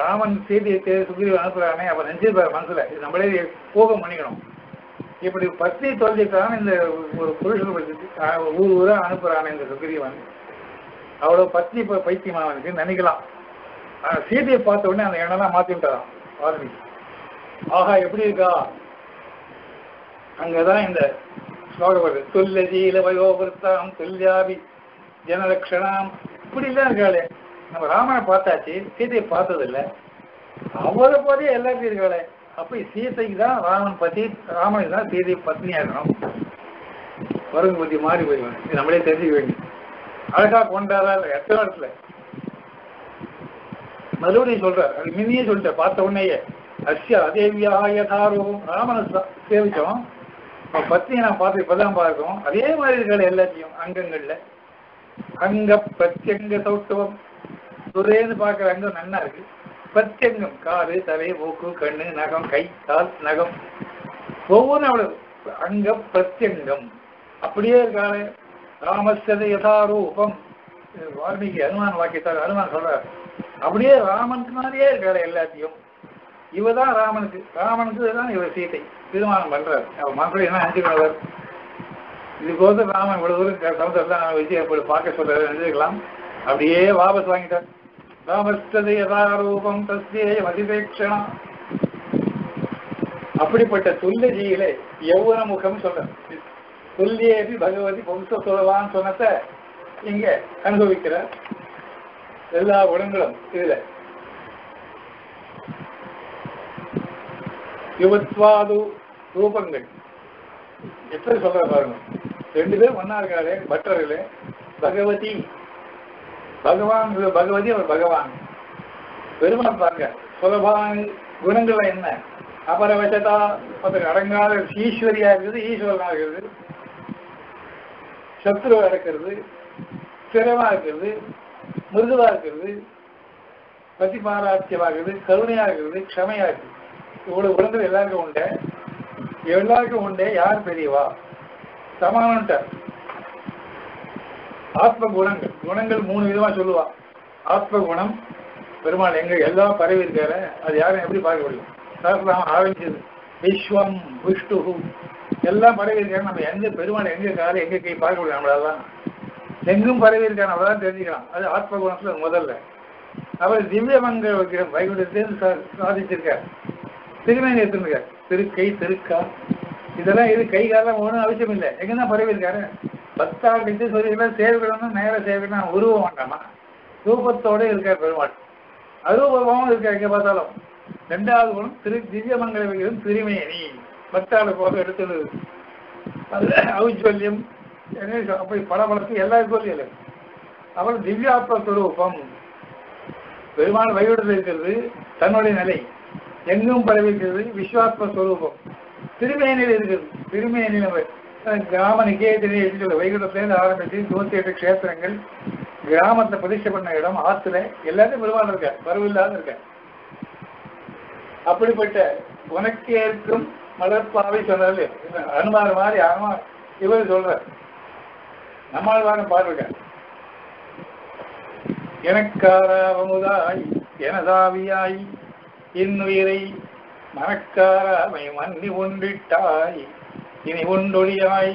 ராமன் சீதையை தேடி சுக்ரீவ அனுப்புறானே அப்ப நெஞ்சிருப்பார் மனசுல. இது நம்மளே போகம் பண்ணிக்கணும். இப்படி பத்னி தொலைஞ்சிட்டான் இந்த ஒரு புருஷன் ஊர் ஊரா அனுப்புறானே இந்த சுக்ரீவன். அவ்வளவு பத்னி இப்ப அவனுக்கு நினைக்கலாம். ஆனா சீதையை பார்த்த உடனே அந்த எண்ணெல்லாம் மாத்தி விட்டாரான் வால்மீகி ஆஹா எப்படி இருக்கா? அங்கதான் இந்த ஸ்லோகம் வருது ஜீல வயோபிருத்தாம் துல்லியாபி ஜனலக்ஷணாம். இப்படி எல்லாம் இருக்காளே. நம்ம ராமனை பார்த்தாச்சு சீதையை பார்த்தது இல்லை அவரை போதே எல்லாத்தையும் இருக்காளே அப்ப சீதைக்கு தான் ராமன் பத்தி ராமனுக்கு தான் சீதை பத்னியா இருக்கணும். வருங்க பத்தி மாறி போயிடுவேன் இது நம்மளே தெரிஞ்சுக்க வேண்டும் அழகா கொண்டாடா எத்தனை இடத்துல? மறுபடியும் சொல்றார் அது மினியே சொல்லிட்டேன் பார்த்த உடனேயே அஸ்யா அதேவியா யதாரூபம் ராமனை சேவிச்சோம். அவன் பத்தியை நான் பார்த்து இப்பதான் பார்க்கணும். அதே மாதிரி இருக்கிற எல்லாத்தையும் அங்கங்கள்ல. அங்க பிரத்யங்க சௌட்டவம் துரேன்னு பார்க்குற அங்கம் நன்னா இருக்கு. பிரத்யங்கம் காது தலை மூக்கு கண்ணு நகம் கை கால் நகம். ஒவ்வொன்றும் அவ்வளவு அங்க பிரத்யங்கம் அப்படியே இருக்காளே. ராமஸ்தது யதாரூபம். வால்மீகி அனுமான் வாக்கியத்தார் அனுமான் சொல்றாரு. அப்படியே ராமனுக்கு மாதிரியே இருக்காளே எல்லாத்தையும். இவதான் ராமனுக்கு. ராமனுக்கு தான் இவர் சீதை. திருமணம் பண்றாரு. அவர் மக்கள் என்ன அஞ்சுக்கிறவர் இதுக்கோசம் ராமன் இவ்வளவு தூரம் சமுதிரத்தான் விஜய் அப்படி பார்க்க சொல்றாரு நினைச்சுக்கலாம். அப்படியே வாபஸ் வாங்கிட்டார். ராமஸ்தது யதாரூபம் தஸ்யே மதிபேக்ஷணம் அப்படிப்பட்ட துல்லியஜியில யௌவன முகம் சொல்ற துல்லியேபி பகவதி பொம்ச சொல்லவான்னு சொன்னத இங்க அனுபவிக்கிறார் எல்லா குணங்களும் இதுல. யுவத்வாது ரூபங்கள். எப்படி சொல்ற பாருங்க. ரெண்டு பேரும் ஒன்னா இருக்காரு பட்டர்களே பகவதி பகவான் பகவதி அவர் பகவான். பெருமாள் பாருங்க சுலபான குணங்கள் என்ன? அபரவசதா அதுக்கு அடங்காத ஈஸ்வரியா இருக்குது ஈஸ்வரனா இருக்கிறது சத்ருவா இருக்கிறது ஸ்திரமா இருக்கிறது மிருதுவா இருக்கிறது பதிபாராட்சியமா இருக்குது கருணையா இருக்கிறது க்ஷமையா இருக்குது. இவ்வளவு குணங்கள் எல்லாருக்கும் உண்டு. எல்லாருக்கும் உண்டே. யார் பெரியவா? சமானன்ட்டார். ஆத்ம குணங்கள். குணங்கள் மூணு விதமா சொல்லுவா. ஆத்ம குணம் பெருமாள் எங்க எல்லாம் பறவை இருக்காரு அது யாரும் எப்படி பார்க்க முடியும்? சாஸ்திரம் ஆரம்பிச்சது. விஸ்வம் விஷ்ணு எல்லாம் பறவை இருக்காரு நம்ம எங்க பெருமாள் எங்க கால எங்க கை பார்க்க முடியும் நம்மளெல்லாம் எங்கும் பரவி இருக்காரு நம்மளாம் தெரிஞ்சுக்கலாம். அது ஆத்ம குணத்துல முதல்ல. அவர் திவ்யமங்க விக்கிரம் வைகுண்டத்தில் சாதிச்சிருக்கார். திருநங்கை எடுத்துருக்கார் திருக்கை திருக்கா. இதெல்லாம் இது கை காலம் ஒன்றும் அவசியம் இல்லை எங்கதான் பறவை இருக்காரு? பக்தாள் கிட்ட சொல்லிக்கலாம் நேர சேவிக்கணும் உருவம் வேண்டாமா? ரூபத்தோடு இருக்கார் பெருமாள். அரூபமாகவும் இருக்க எங்க பார்த்தாலும். ரெண்டாவது குணம் திரு திவ்யமங்கல விகிதம் திருமேனி. பக்தாளை போக எடுத்தது. அது ஔஜ்வல்யம் அப்படி பல அப்படி பளபளத்து சொல்லியல அப்புறம் திவ்யாத்ம சுரூபம். பெருமாள் வைகுண்டத்தில் இருக்கிறது தன்னுடைய நிலை. எங்கும் பரவிக்கிறது விஸ்வாத்ம ஸ்வரூபம் திருமேனியில் இருக்கிறது திருமேனியில் நம்ம, கிராம நிகேதனை இருக்கிறது வைகுண்டத்துலேருந்து ஆரம்பிச்சு நூத்தி எட்டு க்ஷேத்திரங்கள் கிராமத்தை பிரதிஷ்டை பண்ண இடம் ஆத்துல எல்லாத்தையும் பெருமாள் இருக்க பருவில்லாத இருக்க அப்படிப்பட்ட உனக்கு ஏற்கும் மலர்பாவை சொன்னாரு அனுமார் மாதிரி அனுமா இவர் சொல்றார். நம்மால் வாங்க பாருங்க எனக்காராவமுதாய் எனதாவியாய் இன்னுயிரை மனக்காராமை மன்னி ஒன்றிட்டாய். இனி ஒன்றொழியாய்.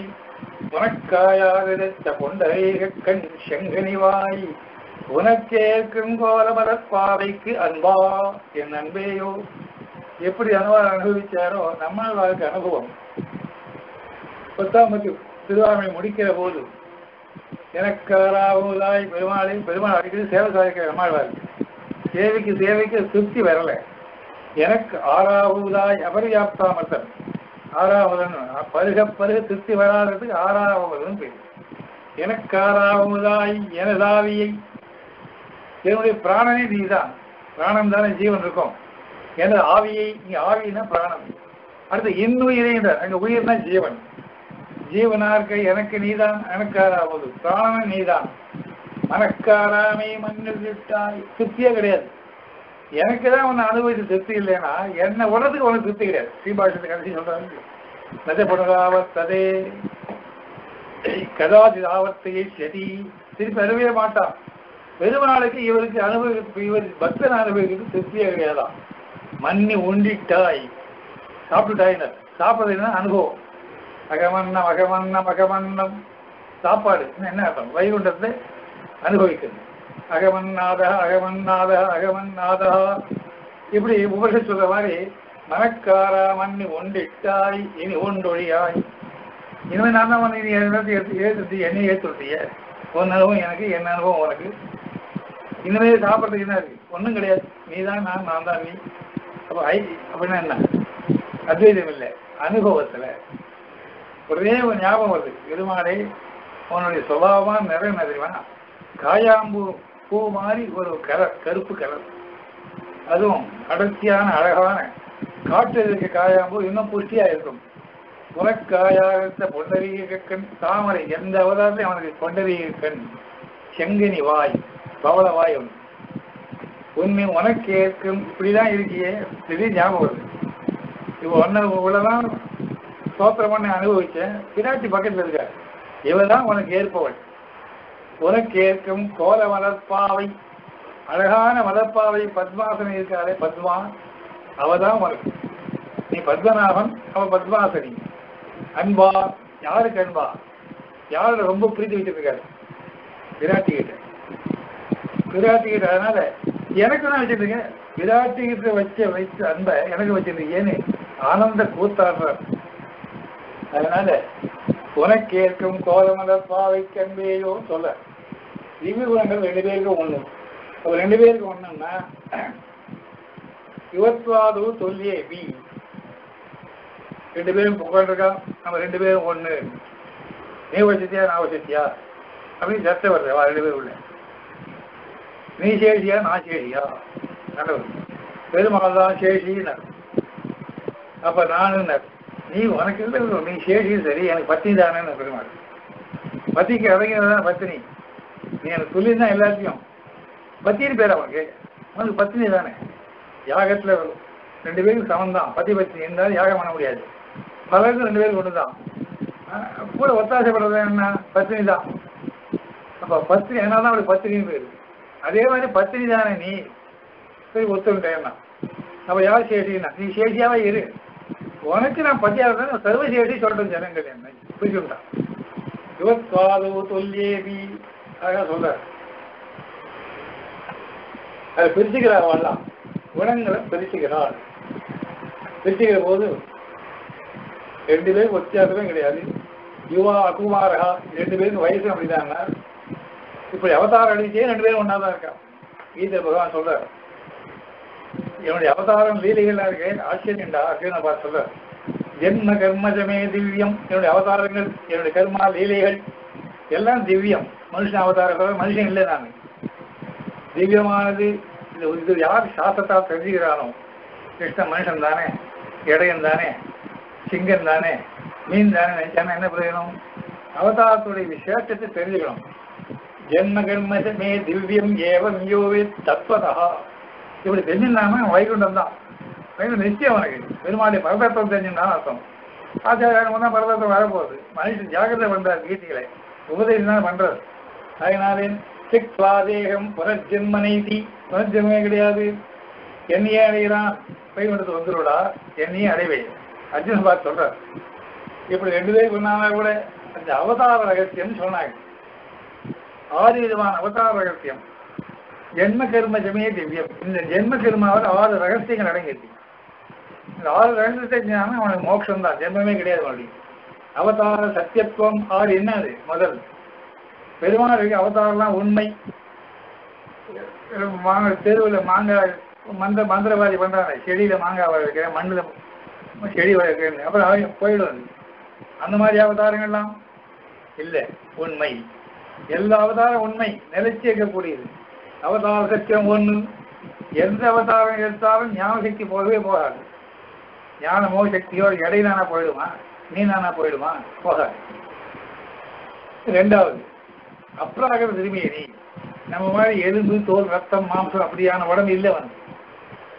உனக்காயாக பொண்டரேக செங்கனிவாய். உனக்கேற்கும் கோலமலர் பாதைக்கு அன்பா என் அன்பேயோ. எப்படி அனுபவம் அனுபவிச்சாரோ நம்மால் வாழ்க்கை அனுபவம். பத்தாம் பத்து முடிக்கிற போது எனக்காராவதாய் பெருமாளை பெருமாள் அடிக்கடி சேவை சாதிக்கிற நம்மாழ்வார் சேவைக்கு சேவைக்கு திருப்தி வரல. எனக்கு ஆறாவதாய் அபரியாப்தாமர்த்தன். ஆறாவதன் பருக பருக திருப்தி வராததுக்கு ஆறாவதுன்னு பேர். எனக்காராவதாய் எனதாவியை என்னுடைய பிராணனே நீதான். பிராணம் தானே ஜீவன் இருக்கும். எனது ஆவியை இங்கே ஆவினா பிராணம். அடுத்து இன்னுயிரை அங்க உயிர்னா ஜீவன். ஜீவனா இருக்க எனக்கு நீதான் எனக்காராவது பிராணன் நீதான். மனக்காராமை மண்ணில் விட்டாய். திருப்தியே கிடையாது. எனக்கு தான் உன்னை அனுபவித்து திருப்தி இல்லைன்னா என்ன உடத்துக்கு உனக்கு திருப்தி கிடையாது. ஸ்ரீபாஷத்தை கடைசி சொல்றாங்க நதப்படுதாவத்ததே கதாதி ஆவர்த்தையை செடி திருப்பி அனுபவிய மாட்டான். பெருமாளுக்கு இவருக்கு அனுபவிக்க இவர் பக்தன் அனுபவிக்கிறது திருப்தியே கிடையாதான். மண்ணி உண்டிட்டாய் சாப்பிட்டுட்டாயினர் சாப்பிட்றதுன்னா அனுபவம். அகமன்னம் அகமன்னம் அகமன்னம். சாப்பாடு. என்ன அர்த்தம்? வைகுண்டத்தை அனுபவிக்கிறது. அகமன்னாத அகமன்னாத அகமன்னாதா. இப்படி உபரிஷத் சொல்ற மாதிரி மனக்காரா மண்ணி ஒண்டிட்டாய் இனி ஒன்றொழியாய். இனிமே நான் தான் வந்து இனி எல்லாத்தையும் எடுத்து ஏற்றுட்டு என்னையும் ஏற்றுட்டிய உன் அனுபவம் எனக்கு என் அனுபவம் உனக்கு? இனிமே சாப்பிட்றதுக்கு என்ன இருக்கு? ஒன்றும் கிடையாது. நீ தான் நான் நான் தான் நீ. அப்போ ஐ அப்படின்னா என்ன? அத்வைதம் இல்லை. அனுபவத்தில் ஒரே ஒரு ஞாபகம் வருது. பெருமாளே உன்னுடைய சுபாவமாக நிறைய என்ன காயாம்பூ பூ மாதிரி ஒரு கலர் கருப்பு கலர். அதுவும் அடர்த்தியான அழகான காற்றில் இருக்க காயாம்பூ இன்னும் புஷ்டியா இருக்கும். உனக்காயாக பொண்டரீக கண் தாமரை எந்த அவதாரத்தையும் அவனுக்கு பொண்டரீக கண் செங்கனி வாய் பவள வாய் ஒன்று. உண்மை உனக்கு ஏற்கும் இப்படிதான் இருக்கியே திடீர் ஞாபகம் வருது. இப்போ ஒன்னு இவ்வளவுதான் சோத்திரம் பண்ண அனுபவிச்சேன். பிராட்டி பக்கத்துல இருக்க இவதான் உனக்கு ஏற்பவள். உனக்கேற்கும் கோல மலர்பாவை அழகான மலர்பாவை பத்மாசனி இருக்காளே பத்மா அவதான் உனக்கு நீ பத்மநாபன் அவ பத்மாசனி. அன்பா யாருக்கு அன்பா? யாரோட ரொம்ப பிரித்து வச்சிருக்காரு விராட்டி கிட்ட. விராட்டி கிட்ட அதனால எனக்கு தான் வச்சிருக்கீங்க விராட்டி கிட்ட வச்ச வச்ச அன்பை எனக்கு வச்சிருக்கீங்கன்னு ஆனந்த கூத்தாடுறார் அதனால உனக்கு ஏற்கும் கோலமலர் பாவை கண்பேயோ சொல்ல. திவ்ய குணங்கள் ரெண்டு பேருக்கும் ஒண்ணு. அப்ப ரெண்டு பேருக்கு ஒண்ணுன்னா யுவத்வாது சொல்லியே பி ரெண்டு பேரும் புகழ்றா நம்ம ரெண்டு பேரும் ஒண்ணு. நீ வசதியா நான் வசதியா அப்படின்னு சர்ச்சை வருது. ரெண்டு பேரும் உள்ள. நீ சேஷியா நான் சேஷியா? நல்லவர் பெருமாள் தான் சேஷின்னார் அப்ப நானுன்னார் நீ உனக்கு இல்லை நீ சேஷியும் சரி எனக்கு பத்தினி தானே பெருமாள் பத்திக்கு அடங்கினதான் பத்தினி. நீ எனக்கு சொல்லியிருந்தா எல்லாத்தையும். பத்தினி பேர் அவனுக்கு உனக்கு பத்தினி தானே. யாகத்தில் ரெண்டு பேரும் சமம் தான் பத்தி பத்தினி இருந்தாலும் யாகம் பண்ண முடியாது. பலருக்கும் ரெண்டு பேரும் ஒன்று தான் கூட ஒத்தாசைப்படுறது என்ன? பத்தினி தான் அப்போ பத்தினி என்னதான் அவளுக்கு பத்தினின்னு பேர். அதே மாதிரி பத்தினி தானே நீ. சரி ஒத்துக்கிட்டேன்னா. அப்போ யார் சேஷின்னா? நீ சேஷியாவே இரு. உனக்கு நான் பத்தியா இருந்தா சர்வசேஷி சொல்றேன் ஜனங்கள் என்ன புரிஞ்சுட்டான் யுவத்வாதோ தொல்லேவி அழகா சொல்ற. அதை பிரிச்சுக்கிறார் வரலாம் குணங்களை பிரிச்சுக்கிறாள் பிரிச்சுக்கிற போது ரெண்டு பேரும் வித்தியாசமே கிடையாது. யுவா அகுமாரகா ரெண்டு பேரும் வயசு அப்படிதாங்க. இப்படி அவதாரம் அடிச்சே ரெண்டு பேரும் ஒன்னா தான் இருக்கா. கீதை பகவான் சொல்றாரு. என்னுடைய அவதாரம் லீலைகளாக இருக்கு ஆச்சரியண்டா அப்படின்னு பார்த்து சொல்ல ஜென்ம கர்மஜமே திவ்யம். என்னுடைய அவதாரங்கள் என்னுடைய கர்மா லீலைகள் எல்லாம் திவ்யம். மனுஷன் அவதாரம் மனுஷன் இல்லை நான். திவ்யமானது இது இது யார் சாஸ்திரத்தால் தெரிஞ்சுக்கிறானோ கிருஷ்ணன் மனுஷன் தானே இடையன் தானே சிங்கம் தானே மீன் தானே நினைச்சானே என்ன பிரயோஜனம்? அவதாரத்துடைய விசேஷத்தை தெரிஞ்சுக்கணும். ஜென்ம கர்மஜமே திவ்யம் ஏவம் யோவே தத்வதா இப்படி தெரிஞ்சிருந்தாம வைகுண்டம் தான் வைகுண்டம் நிச்சயம் உனக்கு பெருமாளுடைய பரதத்துவம் தெரிஞ்சுதான் அர்த்தம். ஆச்சாரியம் தான் பரதத்துவம் வரப்போகுது. மனுஷன் ஜாகிரதை பண்றார் கீதைகளை உபதேசம் தான் பண்றது அதனாலே சிக்வாதேகம் புனர்ஜென்ம நைதி புனர்ஜென்மே கிடையாது. என்னையே அடைகிறான். வைகுண்டத்துக்கு வந்துருடா. என்னையே அடைவேன் அர்ஜுன் பார்த்து சொல்றார். இப்படி ரெண்டு பேரும் சொன்னாங்க கூட அந்த அவதார ரகசியம் சொன்னாங்க. ஆறு விதமான அவதார ரகசியம். ஜென்ம கர்ம ஜமே திவ்யம். இந்த ஜென்ம கர்மாவில் ஆறு ரகசியங்கள் அடங்கிடுச்சு இந்த ஆறு ரகசியத்தை ஞானம் அவனுக்கு மோட்சம் தான். ஜென்மமே கிடையாது மறுபடியும் அவதார சத்தியத்துவம் ஆறு என்ன அது? முதல். பெருமாளுக்கு அவதாரம்லாம் உண்மை. மாங்காய் தெருவில் மாங்காய் மந்திர மந்திரவாதி பண்றாங்க செடியில மாங்காய் வளர்க்கிறேன் மண்ணுல செடி வளர்க்கிறேன் அப்புறம் அவன் போயிடும் அந்த மாதிரி அவதாரங்கள்லாம்? இல்லை. உண்மை. எல்லா அவதாரம் உண்மை. நிலைச்சி இருக்கக்கூடியது. அவதார சத்தியம் ஒண்ணு. எந்த அவதாரம் எடுத்தாலும் ஞான சக்தி போகவே போகாது. ஞானமோ சக்தியோ இடையிலானா போயிடுமா? நீனானா போயிடுமா? போகாது. ரெண்டாவது அப்ராகர திருமேனி. நம்ம மாதிரி எலும்பு தோல் ரத்தம் மாம்சம் அப்படியான உடம்பு இல்லை வந்து.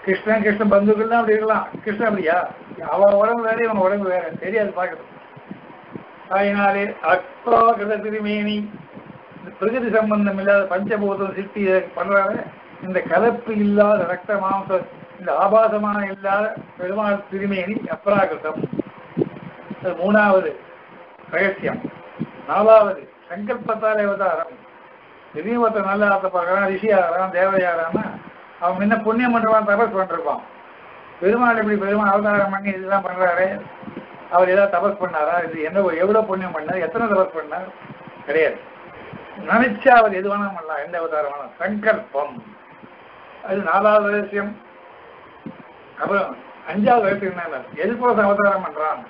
கிருஷ்ணன் கிருஷ்ணன் பந்துக்கள் தான் அப்படி இருக்கலாம். கிருஷ்ணன் அப்படியா? அவன் உடம்பு வேற இவன் உடம்பு வேற. தெரியாது பார்க்கணும் தாயினாலே அக்ரோகிருத திருமேனி. பிரகிருதி சம்பந்தம் இல்லாத பஞ்சபூதம் சிருஷ்டி பண்றாங்க இந்த கலப்பு இல்லாத ரத்த மாம்ச இந்த ஆபாசமான இல்லாத பெருமாள் திருமேனி அப்ராகிருதம். மூணாவது ரகசியம். நாலாவது சங்கல்பத்தால் அவதாரம். திடீர்னு நல்ல ஆத்த பார்க்கறான் ரிஷி ஆகிறான் தேவையாகிறான்னா அவன் முன்ன புண்ணியம் பண்றவான் தபஸ் பண்ணிருப்பான் பெருமாள் இப்படி பெருமாள் அவதாரம் பண்ணி இதெல்லாம் பண்றாரு? அவர் ஏதாவது தபஸ் பண்ணாரா? இது என்ன எவ்வளவு புண்ணியம் பண்ணார்? எத்தனை தபஸ் பண்ணார்? கிடையாது. நினைச்சா அவர் எது வேணாலும் பண்ணலாம். எந்த அவதாரம் வேணாலும். சங்கல்பம். அது நாலாவது ரகசியம். அப்புறம் அஞ்சாவது ரகசியம் என்ன எதுக்கோசம் அவதாரம் பண்றான்?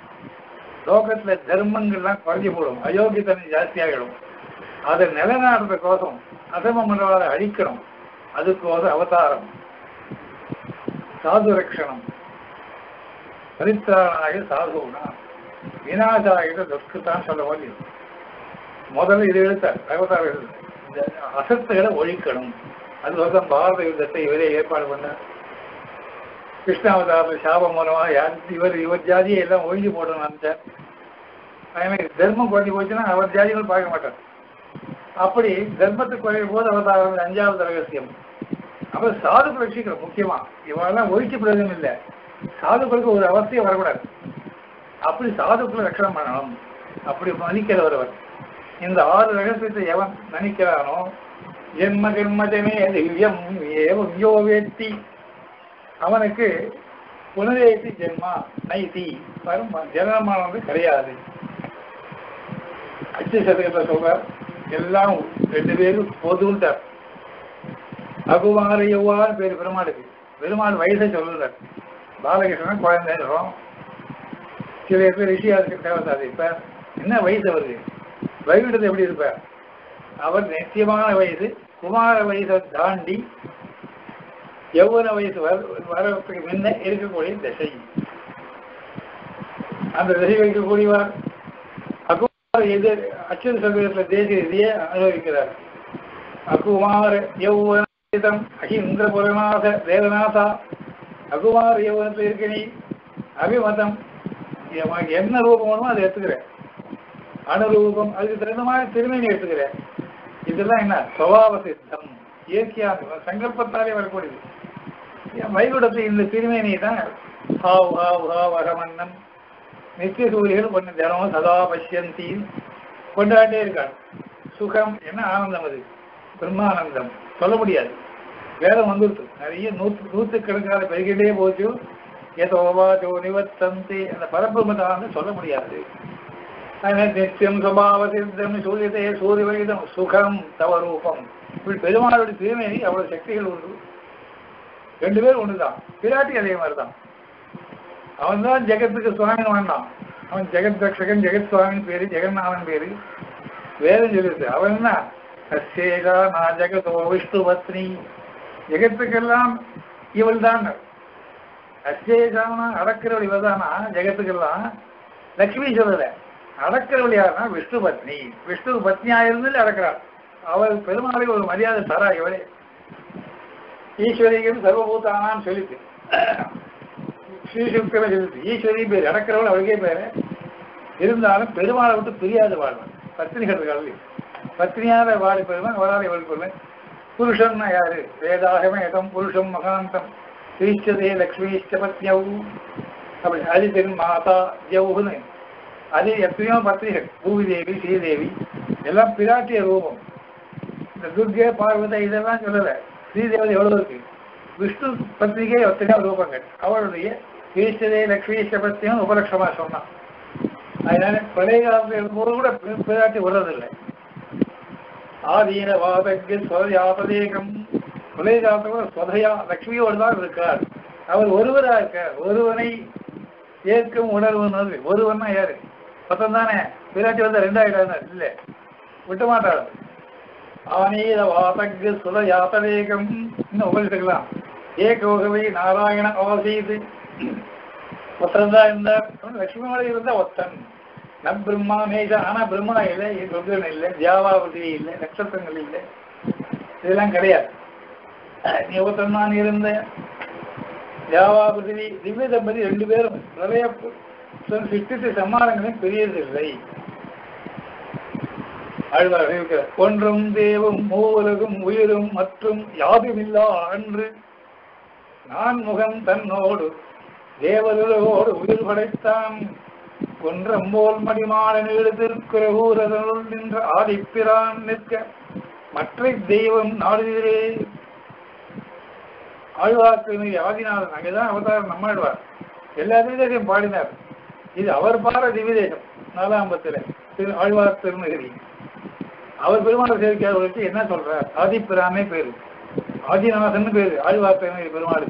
லோகத்துல தர்மங்கள்லாம் குறைஞ்சி போடும். அயோக்கியத்தன்மை ஜாஸ்தியாகிடும். அதை நிலைநாட்டுறதுக்கோசம் அசம மண்டலாத அழிக்கணும். அதுக்கோசம் அவதாரம். சாது ரக்ஷணம். பரித்திராணாக சாதுனா. வினாசாகிட்ட துஷ்கிருத்தான் சொல்ல வேண்டியது முதல்ல இது எழுத்தார் இந்த அசத்துகளை ஒழிக்கணும். அதுக்கோசம் பாரத யுத்தத்தை இவரே ஏற்பாடு பண்ணார். கிருஷ்ணாவதார சாபம் மூலமாக யார் இவர் இவர் ஜாதியை எல்லாம் ஒழிஞ்சு போடணும் நினைச்சார். அதே தர்மம் குறைஞ்சி போச்சுன்னா அவர் ஜாதிகள் பார்க்க மாட்டார். அப்படி தர்மத்துக்கு குறையும் போது அவதாரம் அஞ்சாவது ரகசியம். அப்புறம் சாதுக்கள் வச்சுக்கிறோம் முக்கியமா. இவரெல்லாம் ஒழிச்சு பிரயோஜனம் இல்லை. சாதுக்களுக்கு ஒரு அவசியம் வரக்கூடாது. அப்படி சாதுக்களை ரட்சணம் பண்ணணும். அப்படி மதிக்கிறவர் அவர். இந்த ஆறு ரகசியத்தை எவன் நினைக்கிறானோ ஜென்ம கர்மஜமே திவ்யம் ஏவம் யோ வேத்தி அவனுக்கு புனரேத்தி ஜென்மா நைதி. வரும் ஜனனமானது கிடையாது. அச்சு சதகத்தை சொல்றார் எல்லாம் ரெண்டு பேரும் பொதுன்றார் அகுமார யௌவான்னு பேர் பெருமாளுக்கு? பெருமாள் வயசை சொல்லுறார். பாலகிருஷ்ணன் குழந்தைன்றோம். சில பேர் ரிஷியாருக்கு தேவதாது இப்ப என்ன வயசு அவருக்கு வைகுண்டத்தை எப்படி இருப்பார்? அவர் நிச்சயமான வயசு குமார வயசை தாண்டி எவ்வளவு வயசு வர வரத்துக்கு முன்ன இருக்கக்கூடிய திசை. அந்த திசை வைக்கக்கூடியவர் அகுமார எதிர் அச்சுத சதவீதத்தில் தேசிய இதையே அனுபவிக்கிறார். அகுமார யௌவனம் அகிந்திரபுரநாத தேவநாதா அகுமார யௌவனத்தில் இருக்க நீ அபிமதம் என்ன ரூபம் வேணுமோ அதை எடுத்துக்கிறேன் அனுரூபம். அதுக்கு தகுந்த மாதிரி திருமணி எடுத்துக்கிறேன். இதெல்லாம் என்ன? சுவாவ சித்தம் இயற்கையாக சங்கல்பத்தாலே வரக்கூடியது. என் வைகுடத்தை இந்த திருமேனி தான்? ஹாவ் ஹாவ் ஹாவ் அகமன்னம் நித்திய சூரியர்கள் கொஞ்சம் தினமும் சதா பஷ்யந்தி. கொண்டாண்டே இருக்காள். சுகம் என்ன ஆனந்தம் அது? பிரம்மானந்தம். சொல்ல முடியாது. வேதம் வந்துருச்சு நிறைய நூற்று நூற்றுக்கணக்கான பெருகிட்டே போச்சு. ஏதோவாச்சோ நிவர்த்தந்தி. அந்த பரப்பு வந்து சொல்ல முடியாது. நித்தியம் சுபாவசித்தம் சூரியதே சூரியத்தை சுகம் தவ சுகம் தவரூபம் இப்படி பெருமாளுடைய திருமேனி அவ்வளவு சக்திகள் உண்டு. ரெண்டு பேரும் ஒண்ணுதான். பிராட்டி அதே மாதிரிதான். அவன் தான் ஜெகத்துக்கு சுவாமின்னு வந்தான் அவன் ஜெகத் ரக்ஷகன் ஜெகத் சுவாமின்னு பேரு ஜெகநாதன் பேரு. வேதம் சொல்லிடுது அவன் என்ன? அசேகா நான் ஜெகதோ விஷ்ணு பத்னி. ஜெகத்துக்கெல்லாம் இவள் தான் அசேகானா அடக்கிறவள் இவள் தானா ஜெகத்துக்கெல்லாம். லட்சுமி சொல்லலை. அடக்கிறவள் யாருன்னா விஷ்ணு பத்னி. விஷ்ணு பத்னியா இருந்து அடக்கிறாள் அவள் பெருமாளுக்கு ஒரு மரியாதை தரா இவளே ஈஸ்வரிக்கும் சர்வபூதானான்னு சொல்லிட்டு. ஸ்ரீசுக்தமே சொல்லிட்டு. ஈஸ்வரி பேர் அடக்கிறவள் அவளுக்கே பேரு. இருந்தாலும் பெருமாளை விட்டு பிரியாது வாழ்வன் பத்தினிகள் கல்வி பத்னியாத வாழி பெருமான் அவரால் இவள் பெருமை புருஷன்னா யாரு? வேதாகமே இடம் புருஷம் மகாந்தம். ஸ்ரீச்சதே லக்ஷ்மி பத்னியவும் அப்படி அதிபெண் மாதா ஜவுன்னு அது எத்தனையோ பத்திரிகள் பூவிதேவி ஸ்ரீதேவி எல்லாம் பிராட்டிய ரூபம். இந்த துர்கே பார்வதி இதெல்லாம் சொல்லல. ஸ்ரீதேவதை எவ்வளவு இருக்கு? விஷ்ணு பத்திரிகை எத்தனையோ ரூபங்கள். அவளுடைய ஈஸ்வரே லக்ஷ்மிஷ்ட பத்தியும் உபலட்சமா சொன்னான். அதனால பழைய காலத்தில் இருக்கும்போது கூட பிராட்டி விடுறதில்லை ஆதீனவாதக்கு காலத்தில் கூட சுவதையா லக்ஷ்மியோடு தான் இருக்கார் அவர் ஒருவரா இருக்கார் ஒருவனை ஏற்கும் உணர்வு ஒருவன்னா யாரு? பத்தம் தானே பிராட்டி வந்து ரெண்டாயிரம் இல்லை. விட்ட மாட்டார் ஆனீத வாதக்கு சுத யாத்தரேகம் இன்னும் உபயிட்டுக்கலாம் ஏ கோகவி நாராயண ஆசீது ஒருத்தன் தான் இருந்தார் லட்சுமியோட இருந்த ஒத்தன். நம் பிரம்மா மேஜ ஆனா பிரம்மனா இல்லை ருத்ரன் இல்லை தியாவாபதி இல்லை நட்சத்திரங்கள் இல்லை. இதெல்லாம் கிடையாது. நீ ஒருத்தன் தான் இருந்த தியாவாபதி திவ்ய தம்பதி ரெண்டு பேரும் பிரளய சித்தித்து சமாளங்களும் பெரியதில்லை. ஆழ்வார் ஒன்றும் தேவம் மூவலகும் உயிரும் மற்றும் யாதுமில்லா அன்று நான் முகம் தன்னோடு தேவர்களோடு உயிர் படைத்தான். ஒன்றம் போல் மடிமாடன் நீடு ஊரதனுள் நின்ற ஆதிப்பிரான் நிற்க மற்ற தெய்வம் நாடுகிறே. ஆழ்வார்க்கு திருமதி ஆதிநாதன் அங்கேதான் அவதாரம் நம்மாழ்வார் எல்லா பாடினார். இது அவர் பார திவிதேகம் நாலாம்பத்துல திரு ஆழ்வார் திருநகரி. அவர் பெருமாள் சேவிக்காதவர்களுக்கு என்ன சொல்றார்? ஆதிப்பிராமே பேரு. ஆதிநாதன் பேரு ஆழ்வார் திருநகரி பெருமாள்.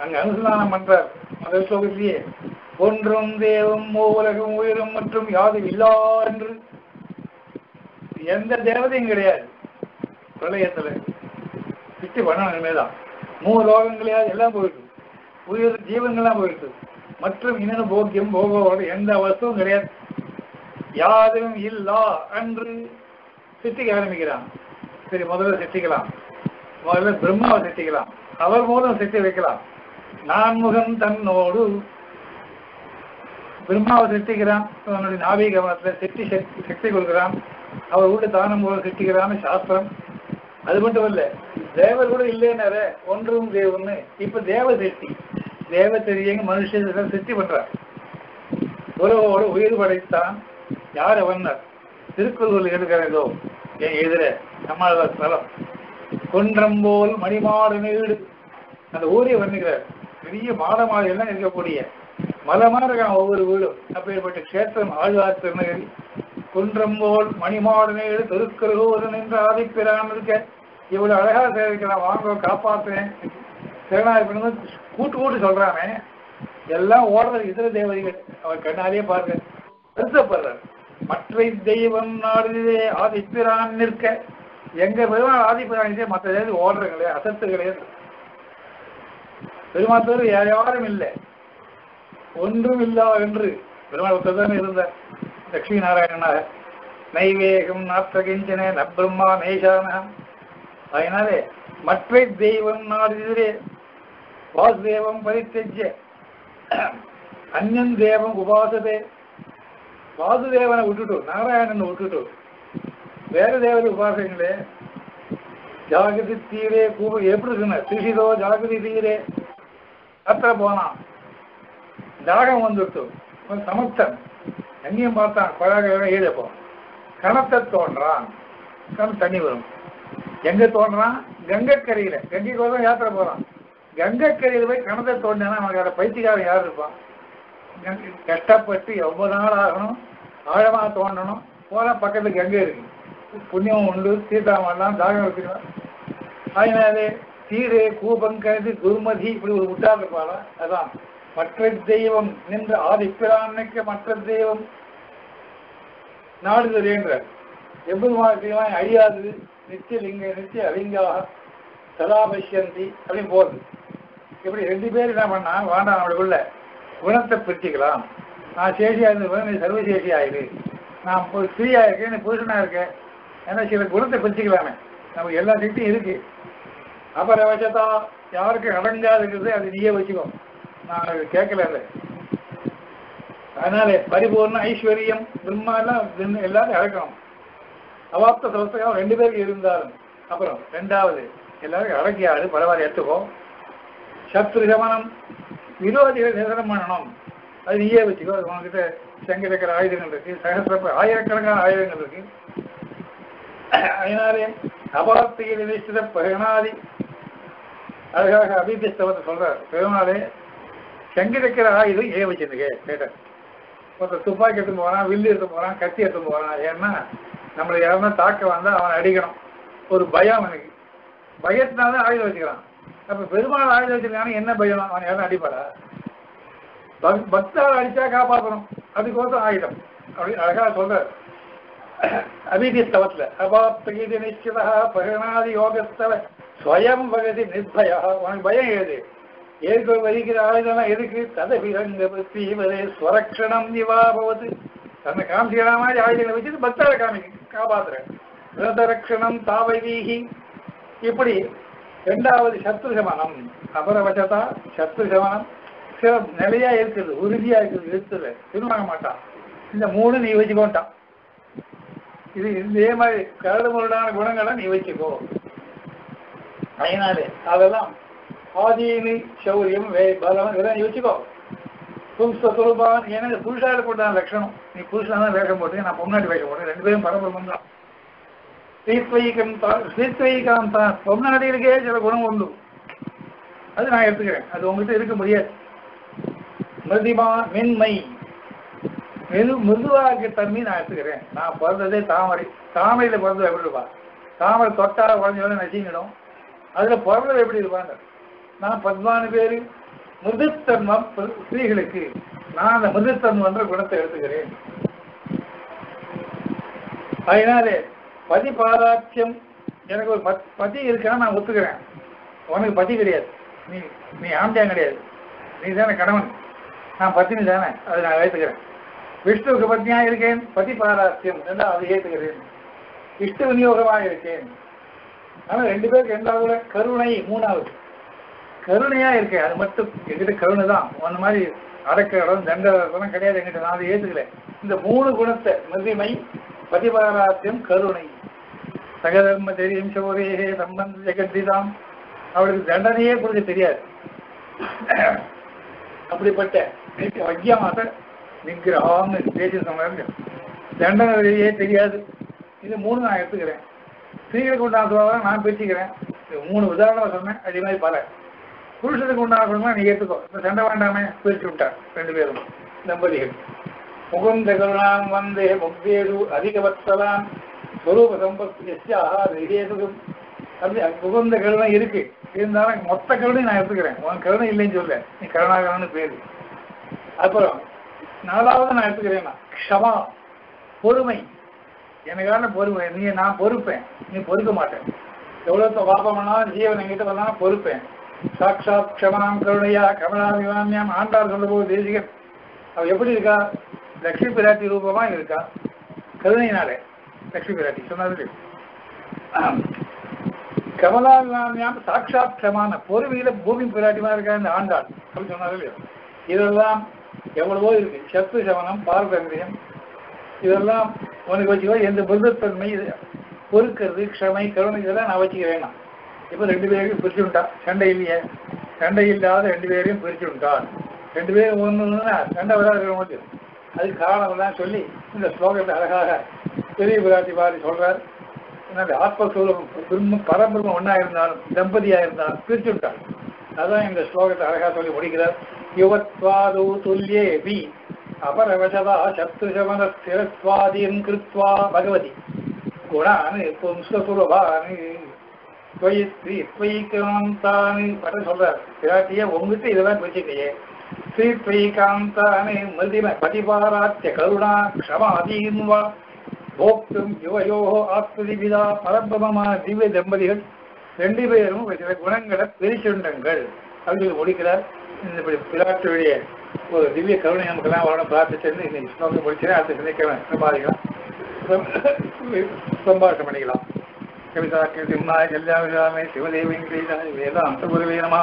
அங்க அனுசந்தானம் பண்றார் முதல் ஸ்லோகத்திலேயே. ஒன்றும் தேவம் உலகம் உயிரும் மற்றும் யாது இல்லா என்று. எந்த தேவதையும் கிடையாது. பிரளயத்துல. விட்டு பண்ணணும் இனிமேதான். மூணு லோகங்களையாவது எல்லாம் போயிட்டு உயிர் ஜீவன்கள்லாம் போயிட்டு மற்றும் இன்னொரு போக்கியம் போகவோடு எந்த வஸ்துவும் கிடையாது. யாரும் இல்லா என்று சித்திக்க ஆரம்பிக்கிறான். சரி முதல்ல சித்திக்கலாம். முதல்ல பிரம்மாவை சித்திக்கலாம். அவர் மூலம் சித்தி வைக்கலாம். நான்முகம் தன்னோடு பிரம்மாவை சிருஷ்டிக்கிறான் அவனுடைய நாவீக கவனத்துல சித்தி சக்தி சக்தி அவர் வீட்டு தானம் மூலம் சிருஷ்டிக்கிறான்னு சாஸ்திரம். அது மட்டும் இல்ல தேவர் கூட இல்லைன்னாரு. ஒன்றும் தேவன்னு இப்ப தேவ சிருஷ்டி தேவத்தெரியங்க மனுஷன் சிருஷ்டி பண்றார். உறவோடு உயிர் படைத்தான். யார் அவன்னர் திருக்குறள் இருக்கிறதோ என் எதிர நம்மளவர் ஸ்தலம். குன்றம் போல் மணிமாடு நீடு. அந்த ஊரே வர்ணிக்கிறார். பெரிய மாடமாடு எல்லாம் இருக்கக்கூடிய மலமா இருக்கான் ஒவ்வொரு வீடும். அப்பேற்பட்ட கஷேத்திரம் ஆழ்வார் திருநகரி. குன்றம் போல் மணிமாடு நீடு. ஆதிப்பிரான் இருக்க. இவ்வளவு அழகா சேவிக்கலாம் வாங்க காப்பாற்றுறேன் சரணாதி கூட்டு கூட்டு சொல்றானே எல்லாம் ஓடுறது இதர தேவதைகள். அவர் கண்ணாலேயே பாருங்க. வருத்தப்படுறார் மற்ற தெய்வம் நாடுதே ஆதிப்பிரான் நிற்க. எங்க பெருமாள் ஆதிப்பிரான் மற்ற தேவை ஓடுறங்களே அசத்துகளே. பெருமாத்தவர் யாரும் இல்லை. ஒன்றும் இல்லா என்று பெருமாள் ஒருத்தர் இருந்த லட்சுமி நாராயணனாக. நைவேகம் நாத்தகிஞ்சன நப்ரம்மா நேஷான அதனாலே மற்ற தெய்வம் நாடுதே வாசுதேவம் பரித்தஜ்ய அந்நன் தேவம் உபாசதே வாசுதேவனை விட்டுட்டு நாராயணனை விட்டுட்டு வேற தேவதை உபாசங்களே ஜாகிரதி தீரே கூப எப்படி இருக்குன்னு திருஷிதோ ஜாகிரதி தீரே அத்த போனான் தாகம் வந்துட்டு சமத்தன் எங்கேயும் பார்த்தான் பழக ஈழப்போ கணத்தை தோன்றான் கண் தண்ணி வரும் எங்க தோன்றான் கங்கக்கரையில கங்கைக்கு தான் யாத்திரை போறான் கங்கைக்கரையில் போய் கணத்தை தோண்டினா அவனுக்கு அதை பைத்தியக்காரன் யார் இருப்பான்? கஷ்டப்பட்டு எவ்வளோ நாள் ஆகணும்? ஆழமாக தோண்டணும். போனால் பக்கத்தில் கங்கை இருக்கு. புண்ணியம் உண்டு தீர்த்தாமல்லாம் தாகம் வச்சுக்கலாம் அதனாலே தீரே கூபங்கது குருமதி இப்படி ஒரு முட்டாள் இருப்பாளா? அதான். மற்ற தெய்வம் நின்று ஆதிப்பிரான்னைக்கு மற்ற தெய்வம் நாடுதலேன்ற எவ்வளவு அழியாது. நித்திய லிங்க நித்திய அலிங்காக சதாபஷ்யந்தி அப்படின்னு போகுது. இப்படி ரெண்டு பேர் என்ன பண்ணா வேண்டாம் நம்மளுக்குள்ள குணத்தை பிரிச்சுக்கலாம் நான் சேஷியா இருந்தது நீ சர்வசேஷி ஆயிரு. நான் இப்போ ஸ்திரீயா இருக்கேன் நீ புருஷனா இருக்கேன் ஏன்னா சில குணத்தை பிரிச்சுக்கலாமே நமக்கு எல்லா சக்தியும் இருக்கு. அபரவசதா யாருக்கும் அடங்காது இருக்குது அது நீயே வச்சுக்கோ. நான் கேட்கல அது. அதனால பரிபூர்ண ஐஸ்வர்யம் பிரம்மா எல்லாம் தின்னு- எல்லாரும் அடக்கணும். அவாப்த சவஸ்தகம் ரெண்டு பேருக்கு இருந்தாலும். அப்புறம் ரெண்டாவது எல்லாரும் அடக்கியாடு பரவாயில்ல எடுத்துக்கோ. சத்ரு சமனம் விரோதிகள் நிதனம் பண்ணணும். அது நீயே வச்சுக்கோ அது உங்ககிட்ட செங்க ஆயுதங்கள் இருக்கு சகசிர ஆயிரக்கணக்கான ஆயுதங்கள் இருக்கு. அதனாலே அபார்த்தியில் நிதிஷ்டித பகனாதி அழகாக அபிதிஷ்டவத்தை சொல்றார். பெருமாளே செங்க ஆயுதம் ஏன் வச்சிருக்க? கேட்டார். ஒருத்தர் துப்பாக்கி எடுத்து போகிறான் வில்லு எடுத்து போறான் கத்தி எடுத்து போகிறான் ஏன்னா நம்மளை யாருன்னா தாக்க வந்தால் அவனை அடிக்கணும். ஒரு பயம் அவனுக்கு. பயத்தினால ஆயுதம் வச்சுக்கிறான். அப்ப பெருமாள் ஆயுதம் வச்சிருக்கானு என்ன பயம்? அவன் யாரும் அடிப்பாடா பக்தால் அடிச்சா காப்பாற்றணும் அதுக்கோசம் ஆயுதம். அப்படின்னு அழகா சொல்றார். அபீதி ஸ்தவத்துல அபாப்தகீதி நிச்சிதா பகனாதி யோகஸ்தவ ஸ்வயம் பகதி நிர்பயா. உனக்கு பயம் ஏது? ஏற்க வகிக்கிற ஆயுதம்லாம் எதுக்கு? ததபிரங்க தீவரே ஸ்வரக்ஷணம் நிவாபவது. தன்னை காமிக்கிற மாதிரி ஆயுதங்களை வச்சுட்டு பக்தரை காமிக்க காப்பாத்துறேன் தாவை வீகி இப்படி ரெண்டாவது சத்ரு சமணம். அபரவசதா சத்ரு சமணம். சில நிலையா இருக்குது உறுதியா இருக்குது இருக்குது. திருவாங்க மாட்டான் இந்த மூணு நீ வச்சுக்கோட்டான் இது இதே மாதிரி கரடு முரடான குணங்களை நீ வச்சுக்கோ. அதனாலே அதெல்லாம் ஆதீனி சௌரியம் வே பலம் இதெல்லாம் நீ வச்சுக்கோ. புருஷஸ்வரூபான் ஏன்னா புருஷால போட்டான லட்சணம். நீ புருஷனா தான் வேஷம் போட்டு நான் பொம்னாடி வேஷம் போட்டேன். ரெண்டு பேரும் பரபரம் தான் ஸ்ரீத்வைகம் தான் ஸ்ரீத்வைகாம் தான் சில குணம் உண்டு. அது நான் எடுத்துக்கிறேன். அது உங்ககிட்ட இருக்க முடியாது. மிருதிமா மென்மை. மெது மிருதுவாக தன்மை நான் எடுத்துக்கிறேன். நான் பிறந்ததே தாமரை தாமரையில் பிறந்தது எப்படி இருப்பா? தாமரை தொட்டா குழந்தையோட நசிங்கிடும் அதில் பிறந்தது எப்படி இருப்பாங்க நான் பத்மானு பேர். மிருதுத்தன்மம் ஸ்திரீகளுக்கு. நான் அந்த மிருதுத்தன்மன்ற குணத்தை எடுத்துக்கிறேன். அதனாலே பதி பாராட்சியம் எனக்கு ஒரு பத்- பதி இருக்கான்னு நான் ஒத்துக்கிறேன். உனக்கு பதி கிடையாது. நீ நீ ஆம்பியான் கிடையாது. நீ தானே கணவன். நான் பத்தினி தானே. அதை நான் ஏற்றுக்கிறேன் விஷ்ணுவுக்கு பத்னியா இருக்கேன்? பதி பாராட்சியம் ரெண்டா அதை ஏற்றுக்கிறேன் இஷ்ட விநியோகமாக இருக்கேன். ஆனால் ரெண்டு பேருக்கு ரெண்டாவது கருணை மூணாவது. கருணையா இருக்கேன். அது மட்டும் எங்கிட்ட கருணை தான். அந்த மாதிரி அடக்க இடம் தண்ட கிடையாது. எங்கிட்ட நான் அதை ஏற்றுக்கல இந்த மூணு குணத்தை மதிமை பதிபாராத்தியம் கருணை. சகதர்ம தெரியும் சோரேகே சம்பந்த ஜெகதிதாம் அவளுக்கு தண்டனையே கொடுக்க தெரியாது. அப்படிப்பட்ட அஜ்யமாக நிகிரகாம்னு பேசி சொன்னாங்க வெளியே தெரியாது. இது மூணு நான் எடுத்துக்கிறேன். ஸ்திரீகளுக்கு உண்டான சுபாவம் நான் பேசிக்கிறேன். இது மூணு உதாரணமாக சொன்னேன். அதே மாதிரி பல. புருஷனுக்கு உண்டான குணமா நீ ஏற்றுக்கோ இந்த சண்டை வேண்டாமே பிரிச்சு விட்டார். ரெண்டு பேரும். தம்பதிகள். முகுந்த கருணாம் வந்தே முக்தேது அதிகவத்சலாம் ஸ்வரூப சம்பத்து எஸ்யாஹா அப்படி முகுந்த கருணை இருக்கு. இருந்தாலும் மொத்த கருணை நான் எடுத்துக்கிறேன். உன் கருணை இல்லைன்னு சொல்ல நீ கருணாகரன்னு பேரு. அப்புறம் நாலாவது நான் எடுத்துக்கிறேன் க்ஷமா பொறுமை. எனக்கான பொறுமை. நீ நான் பொறுப்பேன். நீ பொறுக்க மாட்டேன். எவ்வளவு பாபம் பண்ணாலும் ஜீவன் எங்கிட்ட வந்தாலும் பொறுப்பேன். சாட்சாத் க்ஷமனாம் கருணையா கமலா விவாமியாம் ஆண்டார் சொல்லும்போது தேசிகன். அவ எப்படி இருக்கா? லட்சுமி பிராட்டி ரூபமா இருக்கா? கருணையினாலே லட்சுமி பிராட்டி சொன்னது. கமலாலாமியாம் விவாமியாம் சாட்சாத் க்ஷமான பொறுமையில பூமி பிராட்டிமா இருக்கா இந்த ஆண்டாள். அப்படி சொன்னாரு இதெல்லாம் எவ்வளவோ இருக்கு. சத்து சமணம் பார்வங்கிரியம் இதெல்லாம் உனக்கு வச்சுக்கோ எந்த புத்தத்தன்மை பொறுக்கிறது க்ஷமை கருணை இதெல்லாம் நான் வச்சுக்க வேணாம். இப்போ ரெண்டு பேரையும் பிரிச்சு விட்டா சண்டை இல்லையே? சண்டை இல்லாத ரெண்டு பேரையும் பிரிச்சு விட்டான் ரெண்டு பேரும் ஒண்ணு சண்டை வராது இருக்க முடியும் அதுக்கு காரணம் தான் சொல்லி இந்த ஸ்லோகத்தை அழகாக பெரிய பிராட்டி பாரி சொல்றார். என்னது ஆத்மஸ்வரூபம் பிரம்ம பரபிரம்மம் ஒன்னா இருந்தாலும் தம்பதியா இருந்தாலும் பிரிச்சு விட்டாள் அதான் இந்த ஸ்லோகத்தை அழகா சொல்லி முடிக்கிறார். யுவத்வாது துல்லியே பி அபரவசதா சத்ருசமன ஸ்திரத்வாதீன் கிருத்வா பகவதி. குணானு இப்போ துவயி ஸ்ரீ துவயிகாந்தானு பட்ட சொல்றார். பிராட்டிய உங்ககிட்ட இதெல்லாம் பிரிச்சுக்கையே ஸ்ரீ துவயிகாந்தானு மதிம பதிபாராத்திய கருணா வா போக்தும் யுவயோ ஆத்மதிபிதா பரபிரமமான திவ்ய தம்பதிகள் ரெண்டு பேரும் சில குணங்களை பிரிச்சுண்டங்கள். அப்படின்னு முடிக்கிறார். இந்த பிராட்டுடைய ஒரு திவ்ய கருணை நமக்கெல்லாம் வரணும் பிரார்த்திச்சிருந்து இன்னைக்கு ஸ்லோகம் அடுத்த சனிக்கிழமை சம்பாதிக்கலாம் சம்பாஷம் பண்ணிக்கலாம். கவிதா கிருத்திமாய் கல்யாண சிவதேவின் வேதாந்த குருவே நம